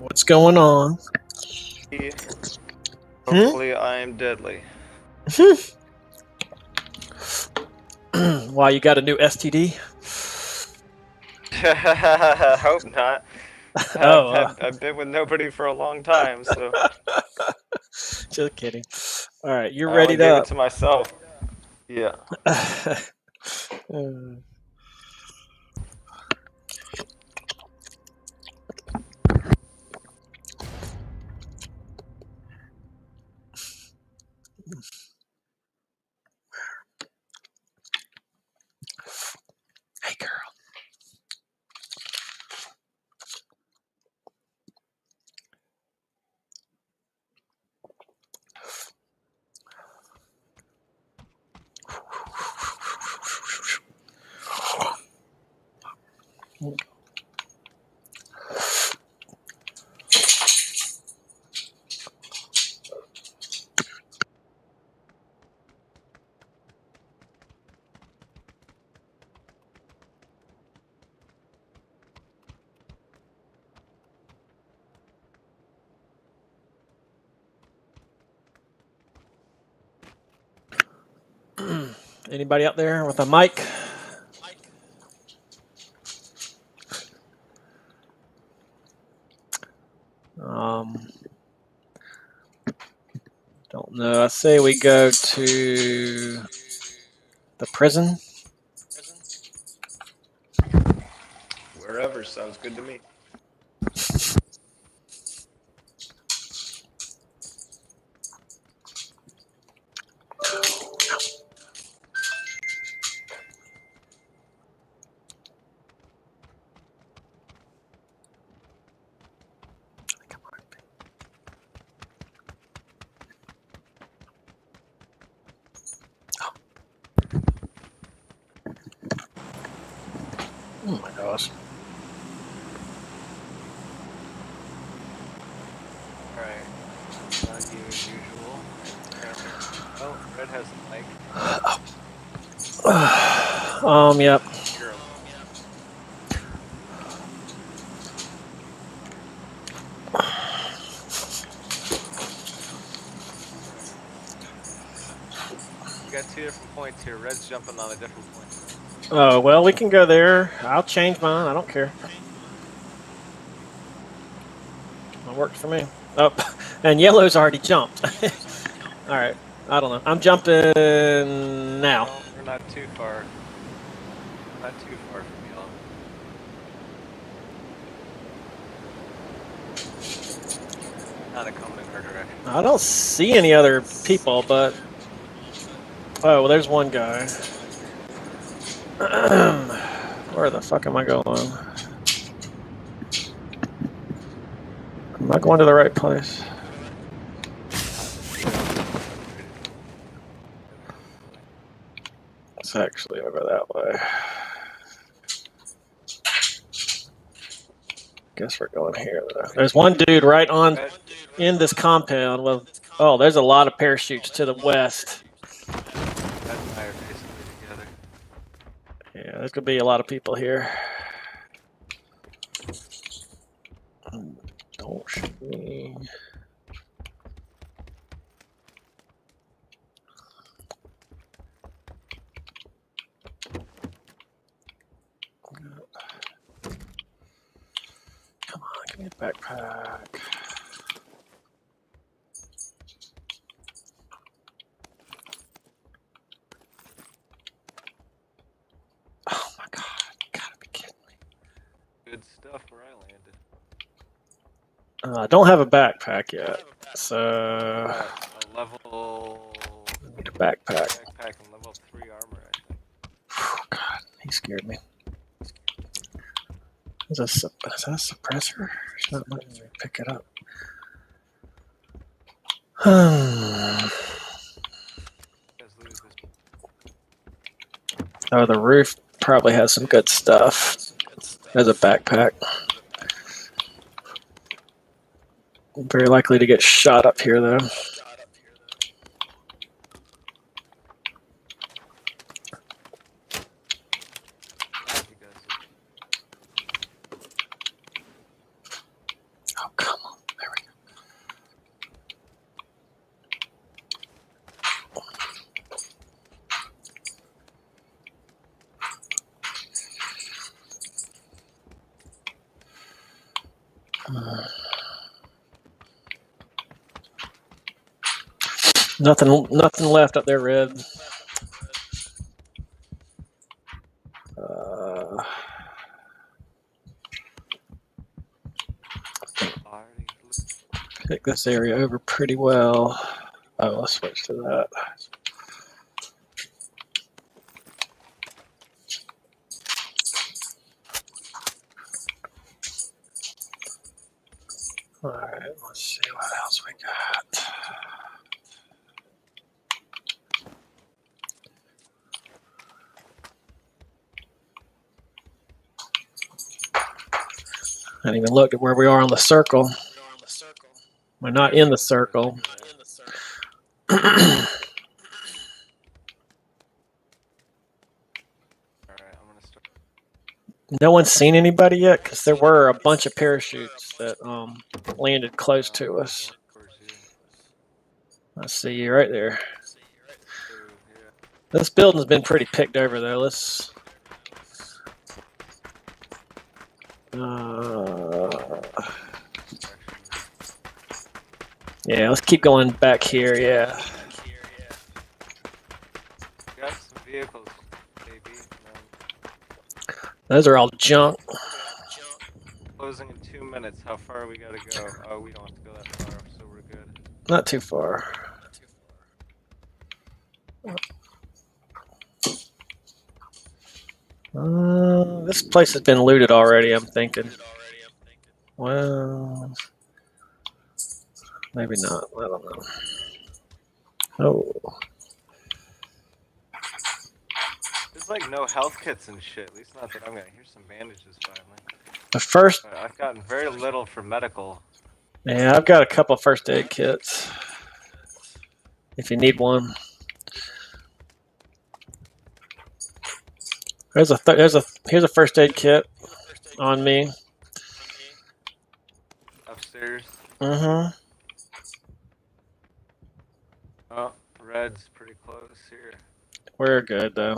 What's going on? Hopefully, I am deadly. Why you got a new STD? Hope not. Oh, I've, had- I've been with nobody for a long time, so Just kidding. All right, you're I ready only gave to. it to myself. Yeah. Uh, Anybody out there with a mic? Um, don't know. I say we go to the prison. Wherever sounds good to me. Oh my gosh. Alright. Not you as usual. Oh, Red has the mic. Um, yep. You're You got two different points here. Red's jumping on a different point. Oh, well, we can go there. I'll change mine. I don't care. It works for me. Oh, and yellow's already jumped. All right. I don't know. I'm jumping now. Well, we're not too far. Not too far from y'all. Not a coming in her direction. I don't see any other people, but. Oh, well, there's one guy. Where the fuck am I going? I'm not going to the right place? It's actually over that way. Guess we're going here. Though. There's one dude right on in this compound. Well, oh, there's a lot of parachutes to the west. Red and I are basically together. Yeah, there's gonna be a lot of people here. Don't shoot me. Come on, give me a backpack. Oh my god, you gotta be kidding me. Good stuff where I landed. Uh, I don't have a backpack yet, so Uh, a level need a backpack. backpack and level three armor. I think. Phew, God, he scared me. Is that, that a suppressor? It's not letting me pick it up. oh, the roof probably has some good stuff. As a backpack. Very likely to get shot up here, though. You guys Oh, come Nothing, nothing left up there, red. Uh, pick this area over pretty well. Oh, let's switch to that. All right, let's see what else we got. I looked at where we are on the circle. We're not in the circle. No one's seen anybody yet because there were a bunch of parachutes that um, landed close to us. I see you right there. This building's been pretty picked over though. Let's. Yeah, let's keep going back here. Yeah. Got some vehicles, maybe. Those are all junk. closing in two minutes. How far we gotta go? Oh, we don't have to go that far, so we're good. Not too far. Uh, this place has been looted already, I'm thinking. Well, maybe not. I don't know. Oh, There's like no health kits and shit. At least not that I'm gonna. Here's some bandages finally. the first, I've gotten very little for medical. yeah, I've got a couple first aid kits. If you need one, there's a th- there's a here's a first aid kit on me. Upstairs. Mm-hmm. Oh, red's pretty close here. We're good though.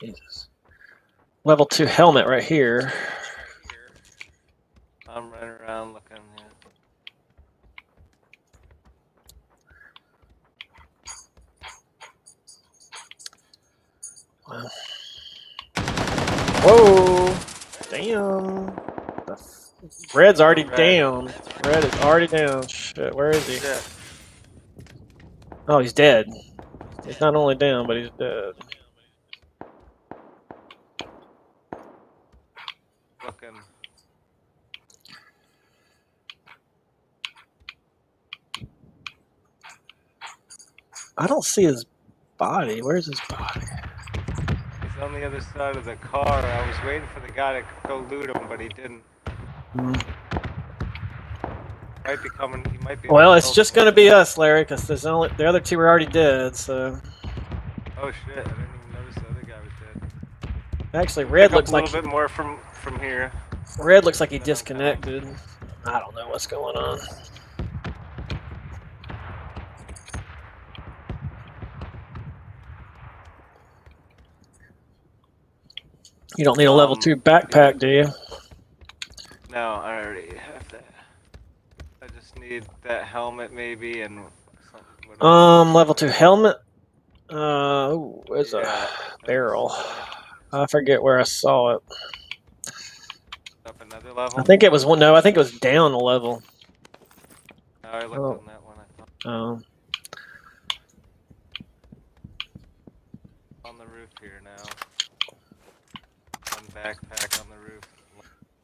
Jesus. Level two helmet right here. I'm running around looking. Yeah. Whoa! Damn. Red's already Red. down. Red is already down. Shit, where is he? Yeah. Oh, he's dead. He's not only down, but he's dead. Looking. I don't see his body. Where's his body? He's on the other side of the car. I was waiting for the guy to go loot him, but he didn't. Might be coming. He might be. Well, it's just gonna be us, Larry, because there's only the other two are already dead. So Oh shit! I didn't even notice the other guy was dead. actually, Red Pick looks a like little bit more from from here. Red looks like he disconnected. I don't know what's going on. You don't need a level Um, two backpack, do you? No, I already have that. I just need that helmet maybe and something. Um, level two helmet. Uh, ooh, where's Yeah, a barrel? I forget where I saw it. Up another level. I think it was one. No, I think it was down a level. No, I looked oh. on that one. I thought Um, on the roof here now. One backpack on the roof.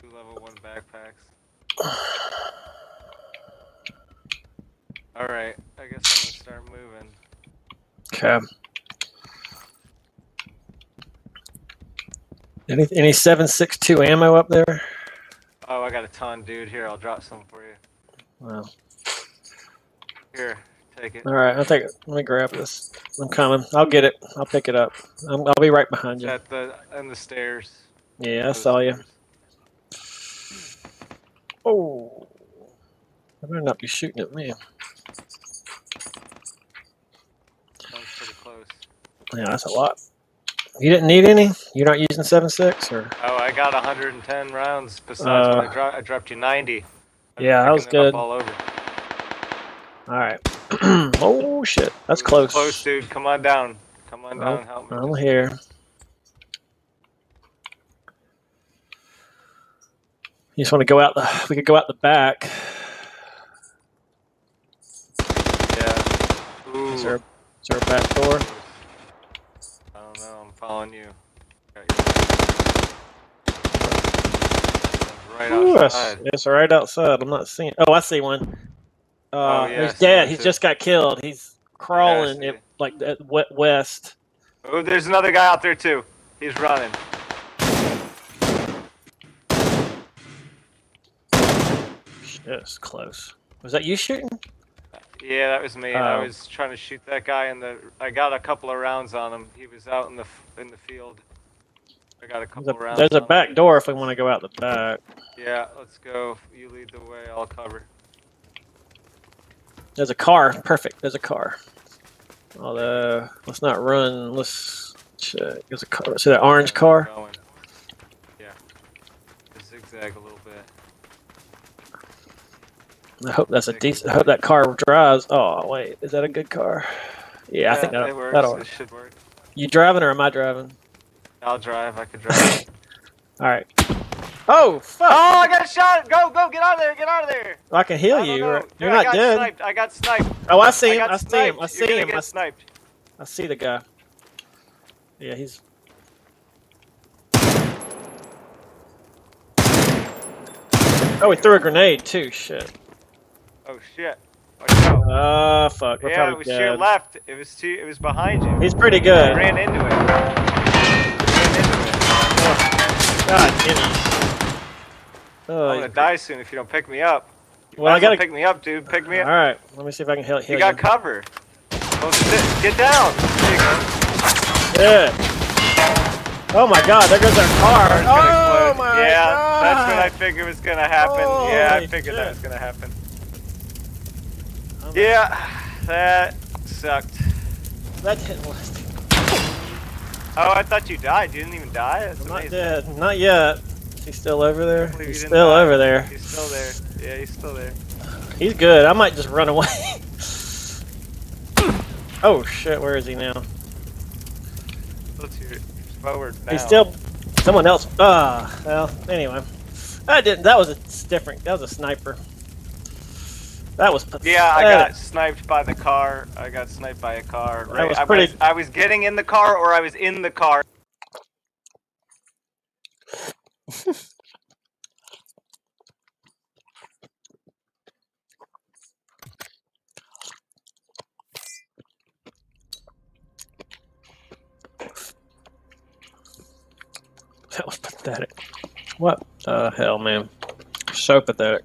Two level one backpacks. All right, I guess I'm gonna start moving. okay. Any any seven six two ammo up there? Oh, I got a ton, dude. Here, I'll drop some for you. Wow. Here, take it. All right, I'll take it. Let me grab this. I'm coming. I'll get it. I'll pick it up. I'm, I'll be right behind you. At the and the stairs. Yeah, I saw you. Stairs. Oh, I better not be shooting at me. One's pretty close. Yeah, that's a lot. You didn't need any? You're not using seven six or? Oh, I got 110 rounds. Besides, when Uh, I, dro- I dropped you 90. I'm yeah, that was picking it up good. All over. All right. oh shit, that's close. Close, dude. Come on down. Come on Oh, down. Help me. I'm here. You just want to go out the? We could go out the back. Yeah. Ooh. Is there, is there a back door? I don't know. I'm following you. Right Ooh, outside. it's right outside. I'm not seeing. Oh, I see one. Uh, Oh, yeah, he's dead. He's too. just got killed. He's crawling it. like west. Oh, there's another guy out there too. He's running. It's close. Was that you shooting? Yeah, that was me. and I Oh. was trying to shoot that guy in the. I got a couple of rounds on him. He was out in the in the field. I got a couple There's a, rounds. there's a on him. back door if we want to go out the back. Yeah, let's go. You lead the way. I'll cover. There's a car. Perfect. There's a car. Although, let's not run. Let's check. There's a car. See that orange car? Yeah. Zigzag a little bit. I hope that's a decent. I hope that car drives. Oh wait, is that a good car? Yeah, I think it that, works. that'll. It should work. You driving or am I driving? I'll drive. I could drive. All right. Oh fuck! oh, I got a shot. Go, go, get out of there. Get out of there. I can heal I you. know. You're, Dude, you're I not got dead. Sniped. I got sniped. Oh, I see I him. got I see sniped. him. I You're see gonna him. I, Get s- sniped. I see the guy. Yeah, he's. Oh, he threw a grenade too. Shit. Oh shit. Oh fuck. We're yeah, it was to your left. It was to. It was behind you. He's pretty I good. ran into it. Ran into it. God damn it. I'm Oh, gonna die soon if you don't pick me up. well, I Might as well gotta. pick me up, dude. Pick me up. All right, let me see if I can heal, heal You got cover. Oh. Get down. There you go. Yeah. Oh my God! There goes our car. Oh explode. my yeah, God! that's what I figured was gonna happen. yeah, I Holy figured that was gonna happen. Yeah, that sucked. That didn't last. Oh, I thought you died. You didn't even die. That's I'm not dead. Not yet. He's still over there. He's still die. over there. He's still there. Yeah, he's still there. He's good. I might just run away. oh shit! Where is he now? Still to your forward now. He's still. Someone else. Ah. well. Anyway. I didn't. That was a different. That was a sniper. That was. Yeah, I got sniped by the car. I got sniped by a car. That Right. was I pretty- was I was getting in the car or I was in the car. That was pathetic. What the hell, man? So pathetic.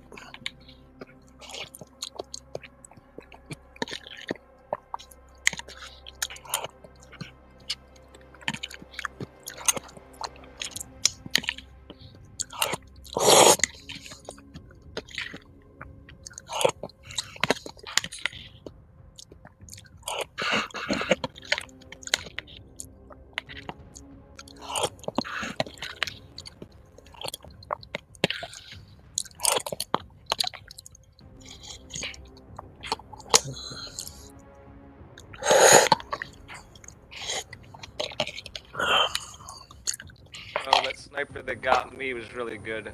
Good.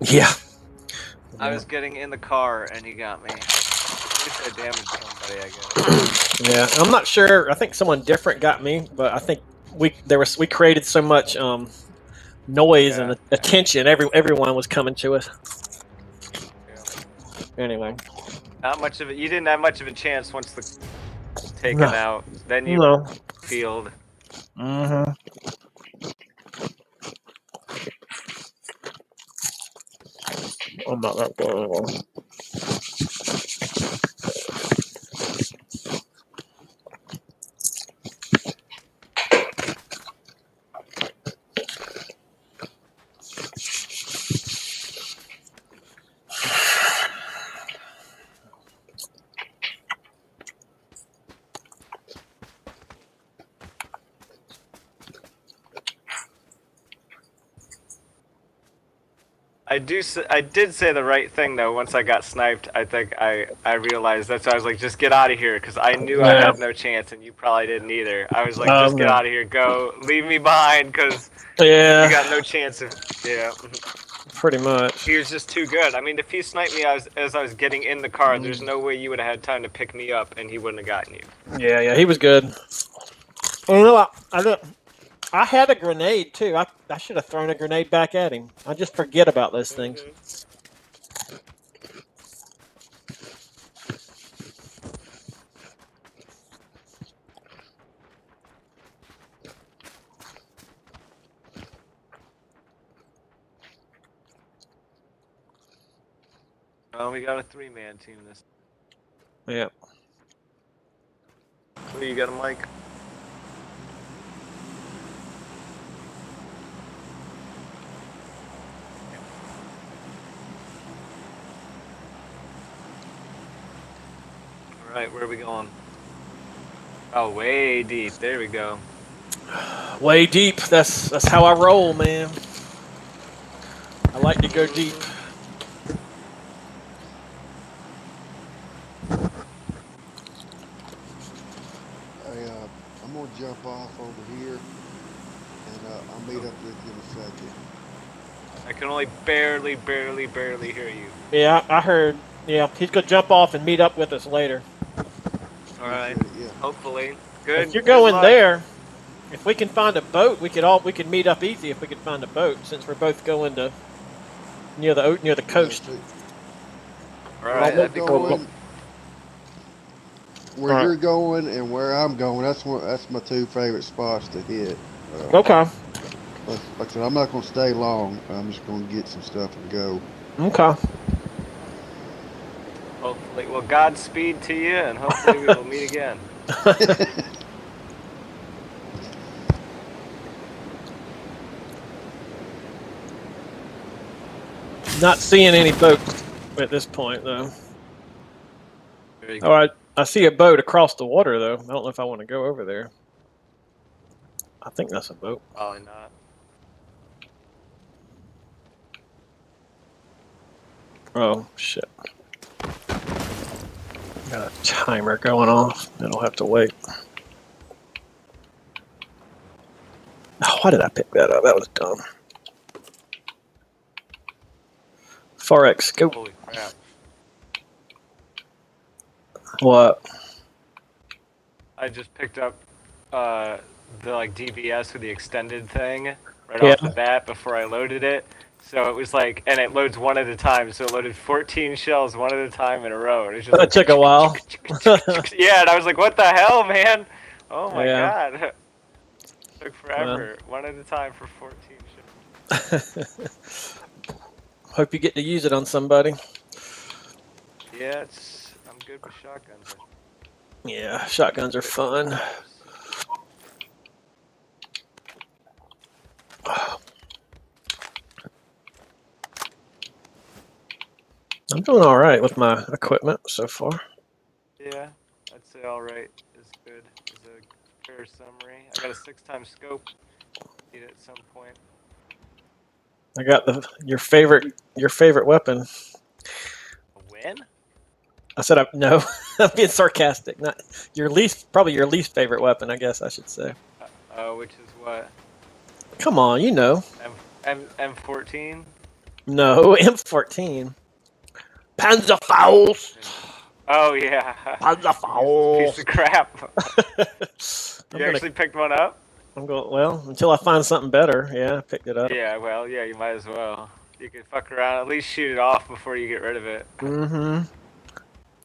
Yeah. I was getting in the car and he got me. I damaged somebody, I guess. Yeah, I'm not sure. I think someone different got me, but I think we there was we created so much um, noise and attention. Every everyone was coming to us. Yeah. Anyway, Not much of it. You didn't have much of a chance once the taken No. out. Then you no. field. Mm-hmm. I'm not that good anymore. I do. s- I did say the right thing though. Once I got sniped, I think I I realized that's why I was like, just get out of here, because I knew I Yeah. had no chance, and you probably didn't either. I was like, Um, just get out of here, go, leave me behind, because Yeah, you got no chance of. Yeah, pretty much. he was just too good. I mean, if he sniped me as as I was getting in the car, there's no way you would have had time to pick me up, and he wouldn't have gotten you. Yeah, yeah, he was good. And you know, I, I, look- I had a grenade too. I, I should have thrown a grenade back at him. I just forget about those things. Mhm. Oh, we got a three-man team this. Yep. Who you got a mic? All right, where are we going? Oh, way deep. There we go. Way deep. That's that's how I roll, man. I like to go deep. I, uh, I'm gonna jump off over here, and uh, I'll meet up with you in a second. I can only barely, barely, barely hear you. Yeah, I I heard. Yeah, he's gonna jump off and meet up with us later. All right. Yeah. Hopefully. Good. If you're good going luck. there, if we can find a boat, we could all we could meet up easy if we could find a boat, since we're both going to near the near the coast. Yeah, All we're that'd be cool. going where Alright. you're going and where I'm going. That's one. That's my two favorite spots to hit. Uh, Okay. like, like I said, I'm not gonna stay long. I'm just gonna get some stuff and go. Okay. Hopefully, well, Godspeed to you, and hopefully we will meet again. Not seeing any boats at this point, though. There you go. Oh, I, I see a boat across the water, though. I don't know if I want to go over there. I think that's a boat. Probably not. Oh, shit. Got a timer going off. It'll have to wait. Oh, why did I pick that up? That was dumb. Forex, go. Holy crap. What? I just picked up uh, the like DBS with the extended thing right Yeah. off the bat before I loaded it. So it was like, and it loads one at a time. So it loaded 14 shells one at a time in a row. And it That took a while. yeah, and I was like, what the hell, man? Oh my Yeah. god. Took forever. One at a time for 14 shells. Hope you get to use it on somebody. Yeah, it's, I'm good with shotguns. Yeah, shotguns are fun. I'm doing all right with my equipment so far. Yeah, I'd say all right is good. Is a fair summary. I got a six times scope. Need it at some point. I got the your favorite your favorite weapon. A win? I said I no, I'm being sarcastic. Not your least probably your least favorite weapon. I guess I should say. Uh, which is what? Come on, you know. M M M14. No, M14. Panzerfaust. Oh yeah. Panzerfaust. Piece of crap. You gonna, actually picked one up? I'm going well until I find something better. Yeah, I picked it up. Yeah. Well, yeah. You might as well. You can fuck around. At least shoot it off before you get rid of it. Mm-hmm.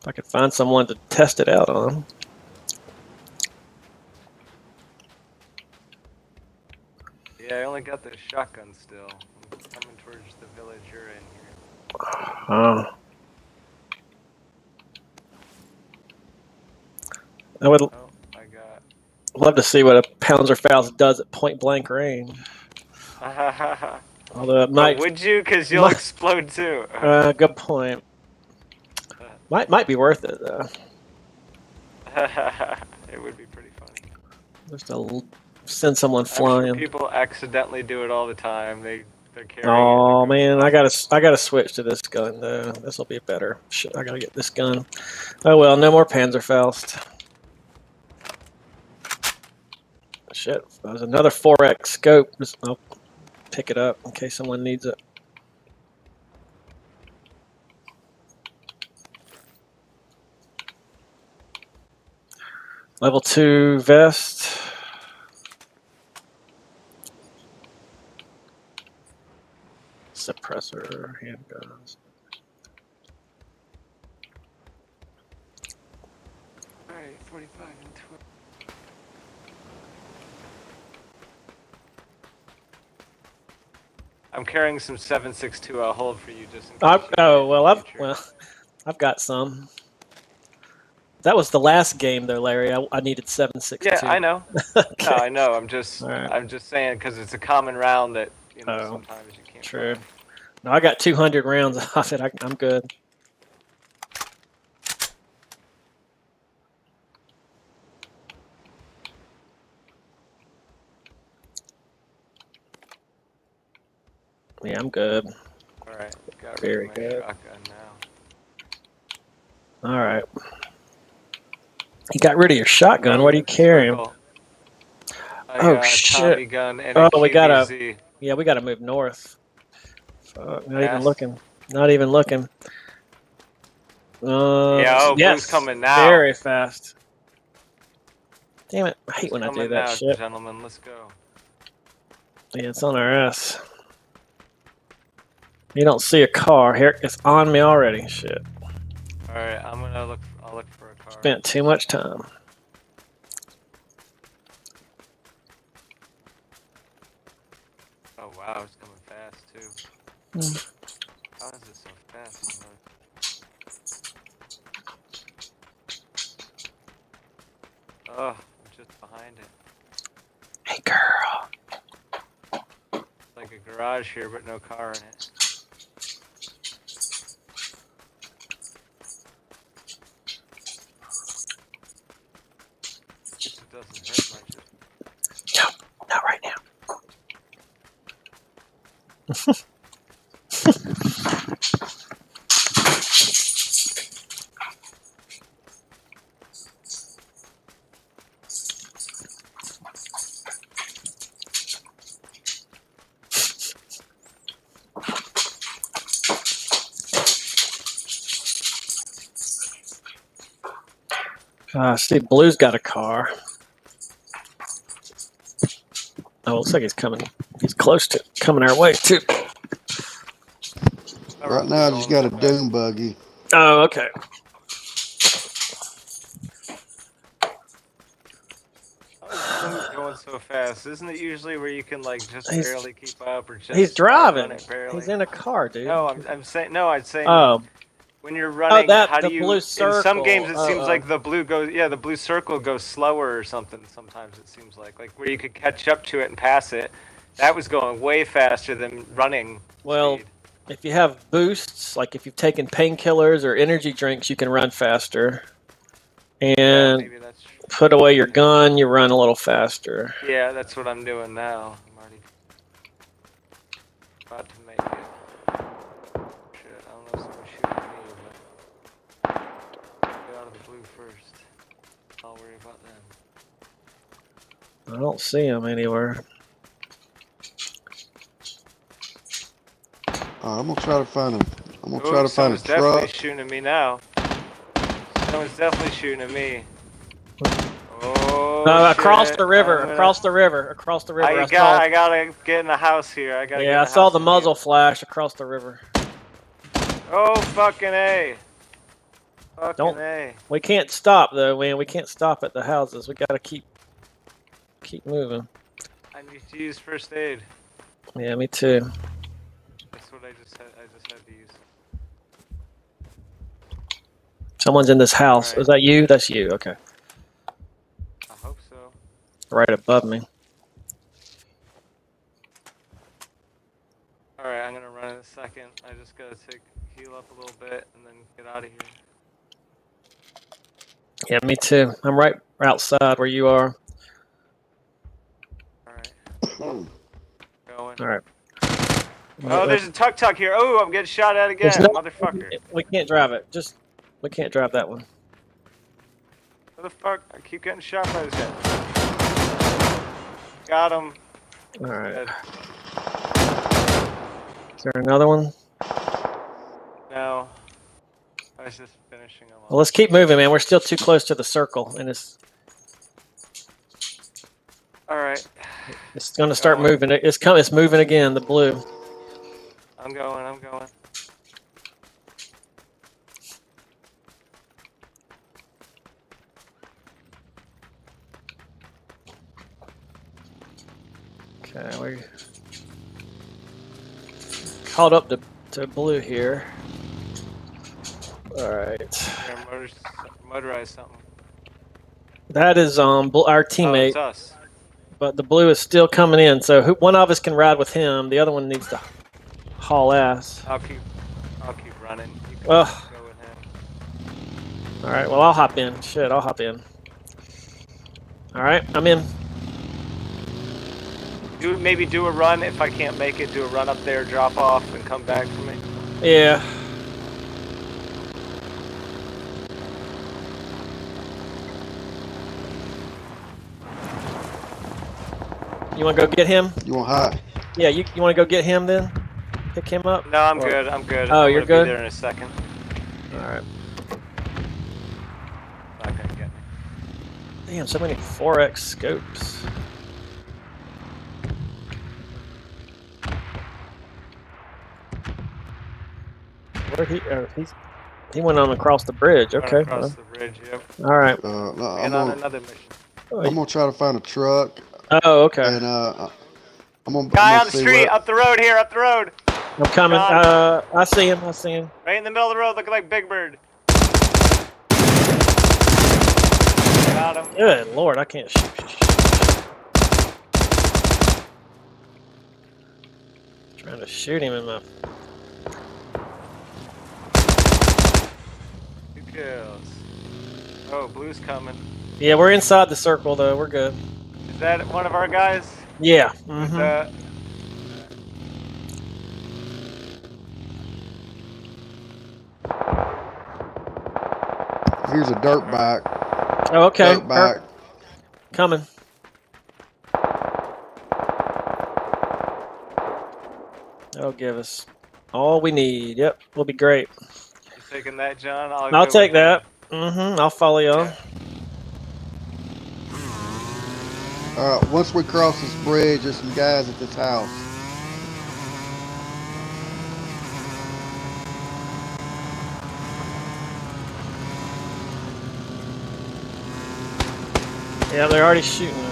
If I could find someone to test it out on. Yeah, I only got the shotgun still. I'm coming towards the village you're in here. Oh. I would Oh, I got. love to see what a Panzerfaust does at point blank range. Although it might, But would you? Because you'll might- explode too. uh, good point. Might might be worth it though. it would be pretty funny. Just to send someone sure flying. people accidentally do it all the time. They they're carrying. Oh man, I gotta I gotta switch to this gun though. This will be better. Shit, I gotta get this gun. Oh well, no more Panzerfaust. Oh, shit, there's another 4x scope. Just, I'll pick it up in case someone needs it. Level two vest. Suppressor, handguns. Alright, 45 and 12. I'm carrying some 762. I'll hold for you just in case. I, oh well, I've future. well, I've got some. That was the last game though, Larry. I, I needed 762. Yeah. I know. okay. No, I know. I'm just, Alright. I'm just saying because it's a common round that you know Oh, sometimes you can't. True. find. No, I got two hundred rounds off it. I, I'm good. Yeah, I'm good. All right, got Very good. shotgun now. All right. You got rid of your shotgun. What are you carrying? I Oh, got shit. Gun and a Oh, we got a- KBZ. Yeah, we got to move north. Fuck, not even looking. Not even looking. Uh, Yeah, oh, yes, coming now. Very fast. Damn it! I hate when I do that now, shit. gentlemen. Let's go. Yeah, it's on our ass. You don't see a car here. It's on me already. Shit. All right, I'm gonna look. I'll look for a car. Spent too much time. Oh wow, it's coming fast too. Hmm. How is it so fast? Oh, I'm just behind it. Hey, girl. It's like a garage here, but no car in it. Doesn't hurt much. No, not right now. Uh, Steve Blue's got a car. Oh, looks like he's coming. He's close to coming our way too. Right now, I just got a dune buggy. Oh, okay. How is going so fast? Isn't it usually where you can like just He's- barely keep up or just He's driving. it barely? He's in a car, dude. No, I'm, I'm saying no. I'm saying Oh, when you're oh, running. that- how do you? blue In some games, it circle. seems Oh, like oh. the blue goes. Yeah, the blue circle goes slower or something. Sometimes it seems like like where you could catch up to it and pass it. That was going way faster than running. well, speed. if you have boosts, like if you've taken painkillers or energy drinks, you can run faster. And that's. put away your gun, you run a little faster. Yeah, that's what I'm doing now. I'm already about to make it. Shit, I don't know if someone's shooting at me, but get out of the blue first. I'll worry about them. I don't see him anywhere. Uh, I'm gonna try to find him. I'm gonna Ooh, try to find a someone's definitely shooting at me now. Someone's definitely shooting at me. Oh, no, across the river, I'm gonna- across the river, across the river. I, I, got, saw, I gotta get in the house here. I gotta. get yeah, I saw the and muzzle flash across the river. Oh fucking a. Fucking Don't- a. We can't stop though, man. We can't stop at the houses. We gotta keep keep moving. I need to use first aid. Yeah, me too. That's what I just had. I just had to use. Someone's in this house. Alright. Is that you? That's you. Okay. I hope so. Right above me. All right, I'm gonna run in a second. I just gotta take heal up a little bit and then get out of here. Yeah, me too. I'm right outside where you are. All right, going. All right. Oh, uh, there's a tuk tuk here. Oh, I'm getting shot at again, no- motherfucker. We can't drive it. Just we can't drive that one. What the fuck? I keep getting shot by this guy. Got him. All right. Dead. Is there another one? No. I was just finishing him Well, let's keep moving, man. We're still too close to the circle, and it's All right. It's going to start moving. It's coming. It's moving again. The blue. I'm going. I'm going. Okay, we caught up to to blue here. All right. Here, motor, motorize something. That is um our Oh, teammate, it's us. But the blue is still coming in. So who, one of us can ride with him. The other one needs to haul ass. I'll keep. I'll keep running. You can Ugh. go with him. All right. Well, I'll hop in. Shit, I'll hop in. All right, I'm in. Do maybe do a run if I can't make it. Do a run up there, drop off, and come back for me. Yeah. You want to go get him? You want high? Yeah, you, you want to go get him then? Pick him up? No, I'm Or- good. I'm good. Oh, I'm you're gonna good? Be there in a second. All right. Not gonna get me. Damn, so many 4X scopes. Where he? Oh, he's he went on across the bridge. Run Okay. Across well, the bridge. Yep. all right. Uh, no, I'm And on gonna, another mission. I'm gonna try to find a truck, Oh, okay. and uh, I'm gonna. Guy I'm on the street, what- up the road here, up the road. I'm coming. Uh, I see him. I see him. Right in the middle of the road, looking like Big Bird. Got him. Good lord, I can't shoot. Trying to shoot him in my. Two kills. Oh, blue's coming. Yeah, we're inside the circle though. We're good. Is that one of our guys? Yeah. Is mhm. that- Here's a dirt bike. Oh, okay. Dirt bike. Per- coming. That'll give us all we need. Yep, we'll be great. You taking that, John? I'll, I'll take that. Mm-hmm. I'll follow you on. All right. Once we cross this bridge, there's some guys at this house. Yeah, they're already shooting.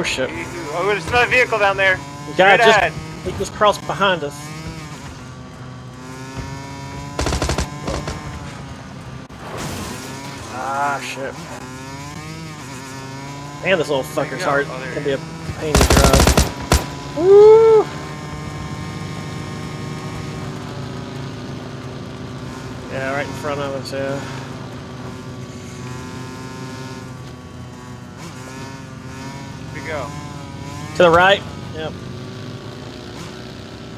Oh shit! Oh, there's another vehicle down there. The guy just ahead. he just crossed behind us. Ah shit! Man, this little fucker's hard. Oh, can be a pain to drive. Woo! Yeah, right in front of us. Yeah. Here we go. To the right. Yep.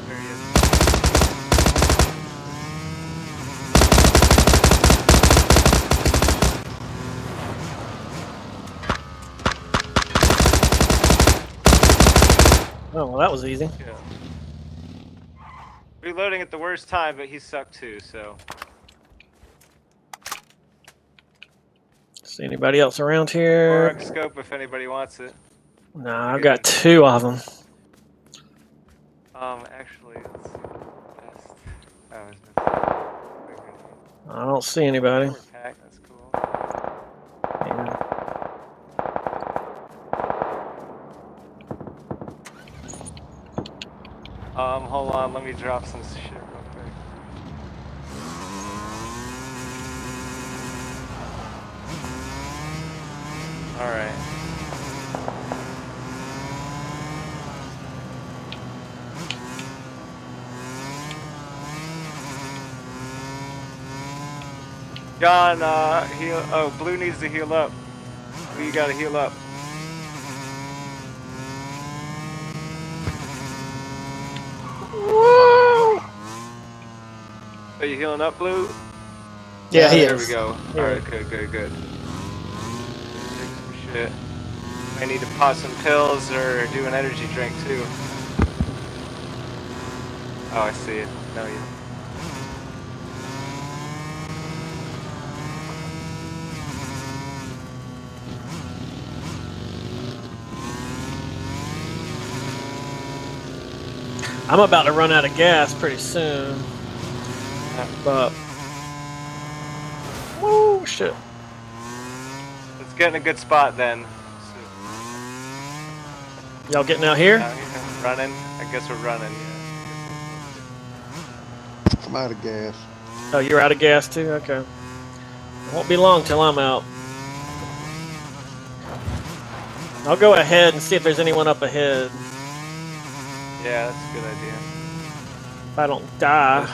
There he is. Oh well, that was easy. Yeah. Reloading at the worst time, but he sucked too, so. See anybody else around here? Or scope if anybody wants it. Nah, I've got two of them. Um, actually. Oh. I don't see anybody. That's cool. Yeah. Um, hold on, let me drop some shit real quick. Alright. John, uh, heal. Oh, blue needs to heal up. Blue, you gotta heal up. Are you healing up, blue? Yeah, he there is. we go. Yeah. Alright, good, good, good. Take some shit. I need to pop some pills or do an energy drink too. Oh, I see it. No, you. I'm about to run out of gas pretty soon. But. Woo, shit. Let's get in a good spot then. Y'all getting out here? Down here, running. I guess we're running. Yeah. I'm out of gas. Oh, you're out of gas too? Okay. Won't be long till I'm out. I'll go ahead and see if there's anyone up ahead. Yeah, that's a good idea. If I don't die.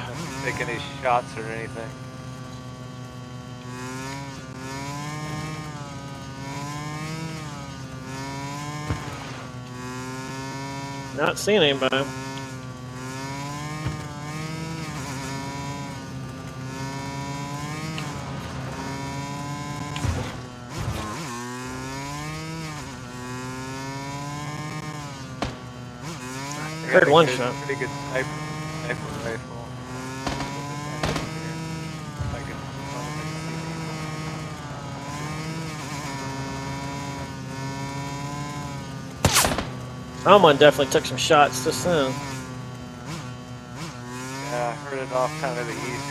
Take any shots or anything. Not seeing anybody. I Heard one shot. Pretty good sniper, sniper rifle. I can find Someone definitely took some shots just then. Yeah, I heard it off kind of the east.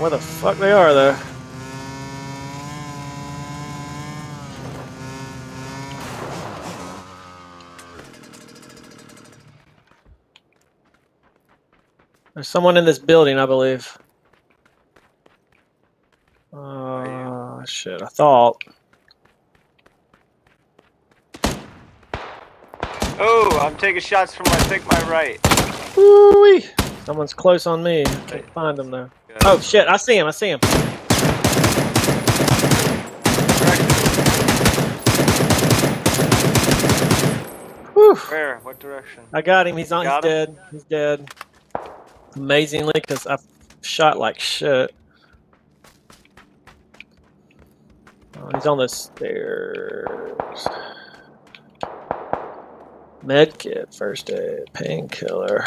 Where the fuck they are though? There's someone in this building, I believe. Oh ah, shit! I thought. Oh, I'm taking shots from I think my right. Woo-wee. Someone's close on me. I can't find them, though. Good. Oh shit! I see him. I see him. Where? What direction? I got him. He's on. Got he's him? dead. He's dead. Amazingly, because I shot like shit. Oh, he's on the stairs. Medkit, first aid, painkiller.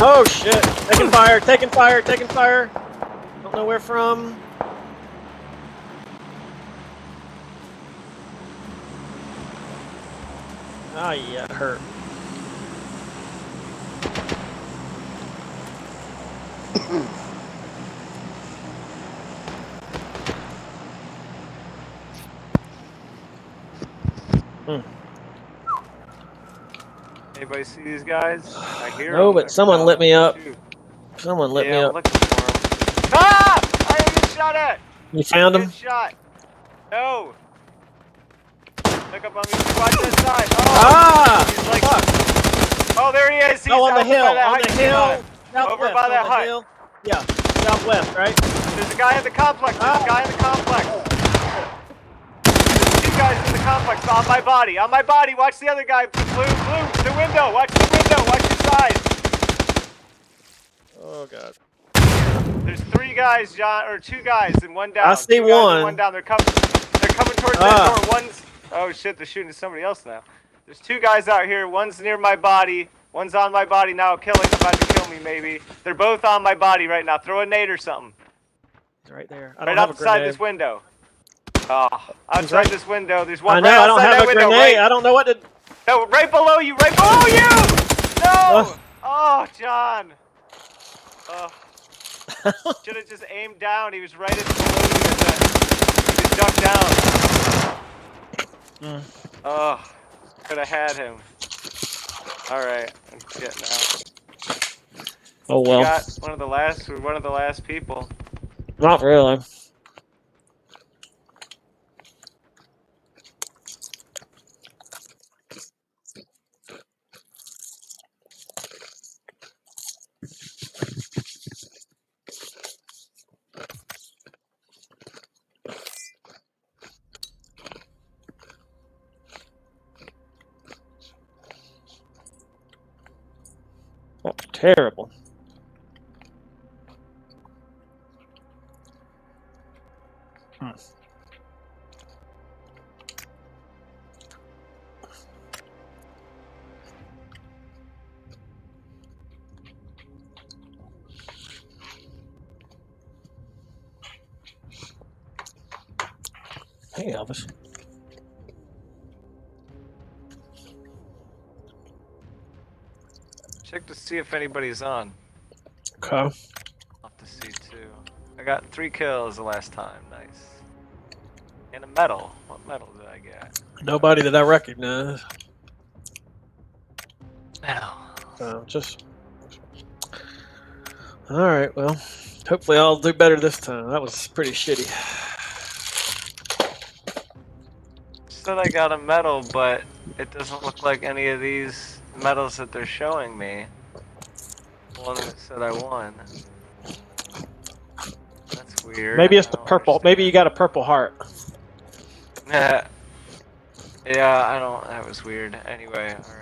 Oh shit! Taking fire! Taking fire! Taking fire! Don't know where from. Ah, yeah, it hurt. Anybody see these guys? I hear No, but someone lit me up. Shoot. Someone lit yeah, me up. looking for 'em. Ah! I get shot at. You found him? Shot. No. Look up on me. Watch that side. Oh, Ah! he's like, Fuck! oh, there he is. He's Oh, on the hill, on the hill. Southwest, Over by that hut. hill. Yeah, southwest, right? There's a guy in the complex. There's Ah. a guy in the complex. There's two guys in the complex on my body. On my body. Watch the other guy. Blue, blue. The window. Watch the window. Watch your side. Oh god. There's three guys, John, or two guys and one down. I see Two guys and one. One down. They're coming. They're coming towards Ah. that door. One's. Oh shit! They're shooting at somebody else now. There's two guys out here. One's near my body. One's on my body now, killing. About to kill me, maybe. They're both on my body right now. Throw a nade or something. It's right there. I don't Right outside this window. Oh, outside right- this window. There's one I know, right I don't have a window. grenade. Right, I don't know what to. no, right below you. Right below you. No. Ugh. Oh, John. Oh. Should have just aimed down. He was right at below you. He just ducked down. Mm. Oh, could have had him. All right, I'm getting out. Oh We well, got one of the last. We're one of the last people. not really. That's terrible. If anybody's on. Okay. I'll have to see too. I got three kills the last time. Nice. And a medal. What medal did I get? Nobody that I recognize. Medal. So just. All right. Well, hopefully I'll do better this time. That was pretty shitty. Said I got a medal, but it doesn't look like any of these medals that they're showing me. One that said I won. That's weird. Maybe it's the purple. Maybe you got a purple heart. understand. yeah, I don't. That was weird. Anyway, all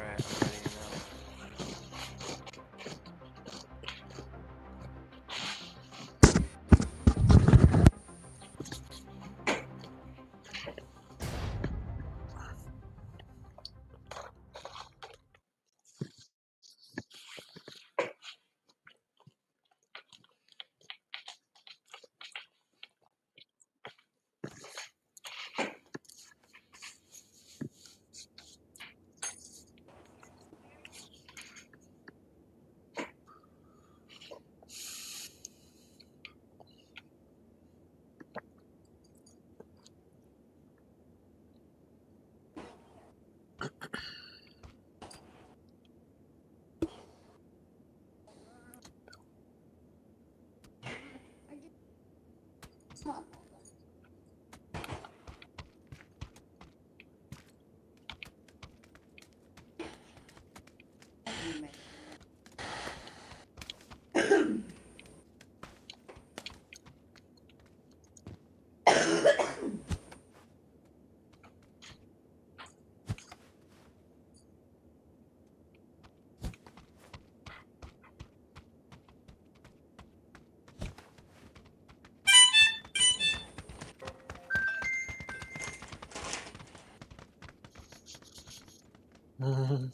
Mhm.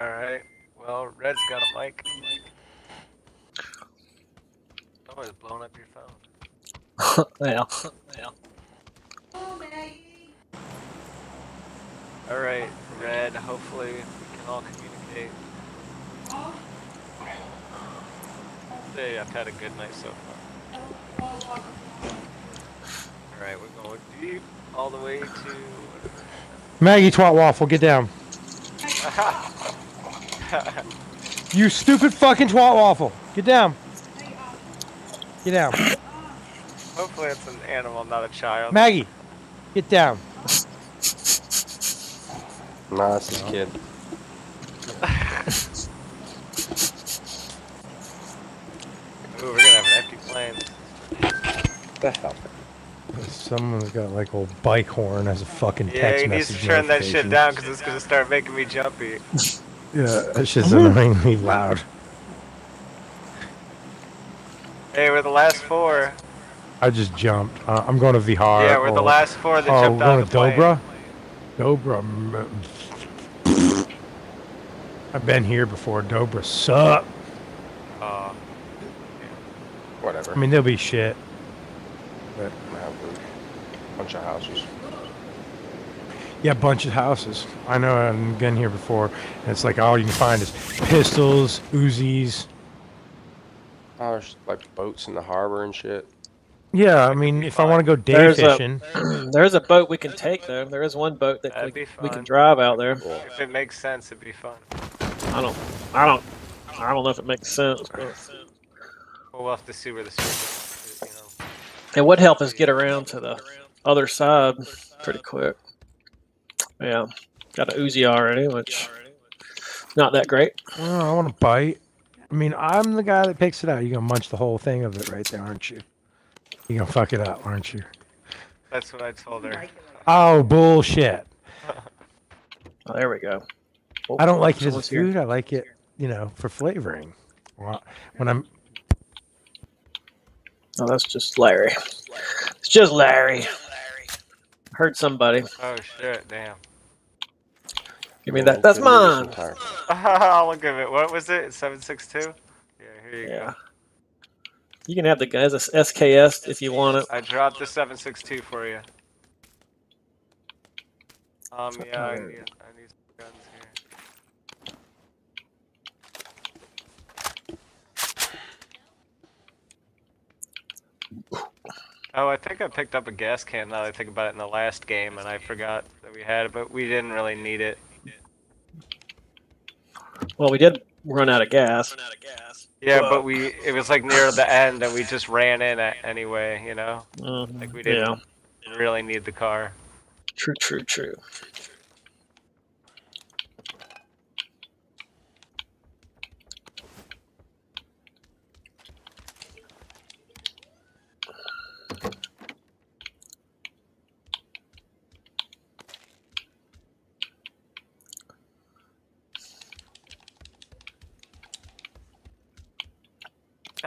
All right. Well, Red's got a mic. Someone's blowing up your phone. yeah. Yeah. All right, Red. Hopefully, we can all communicate. Say I've had a good night so far. All right, we're going deep all the way to. Maggie Twat Waffle, get down. You stupid fucking twat waffle. Get down. Get down. Hopefully, it's an animal, not a child. Maggie, get down. Nah, it's his kid. Ooh, we're gonna have an empty plane. the hell? Someone's got like a bike horn as a fucking text Yeah, text he needs to message turn that shit notification. down because it's gonna start making me jumpy. Yeah, that shit's annoyingly loud. Hey, we're the last four. I just jumped. Uh, I'm going to Vihar. yeah, we're the or- last four that Oh, jumped we're out going of to the plane. Dobra? Dobra. I've been here before. Dobra suck. Oh, Whatever. I mean, they'll be shit. But Maverick. Bunch of houses. Yeah, bunch of houses. I know I've been here before. And it's like all you can find is pistols, Uzis. Oh, there's like boats in the harbor and shit. Yeah, I mean, if I want to go day There's a- fishing, There's a boat we can take though. There is one boat that we, we can drive out there. Cool. if it makes sense, it'd be fun. I don't. I don't. I don't know if it makes sense. But We'll have to see where the circle is, you know. it would help us get around to the other side pretty quick. Yeah, got a Uzi already, which not that great. Oh, I want to bite. I mean, I'm the guy that picks it out. You're gonna munch the whole thing of it right there, aren't you? You're gonna fuck it up, aren't you? That's what I told her. Oh bullshit! Oh, there we go. Oh, I don't like it as someone's here. food. I like it, you know, for flavoring. When I'm Oh, that's just Larry. It's just Larry. Heard somebody. Oh shit, damn. Give me that. That's Couldn't do this mine. I'll look at it. What was it? 762? Yeah, here you Yeah. go. You can have the guys SKS if you want it. I dropped the 762 for you. Um, yeah, I need, I need some guns here. Oh, I think I picked up a gas can now that I think about it in the last game, and I forgot that we had it, but we didn't really need it. Well, we did run out of gas. Yeah, but we it was like near the end, and we just ran in a- anyway, you know? Mhm. Like we Yeah, didn't really need the car. true, true, true.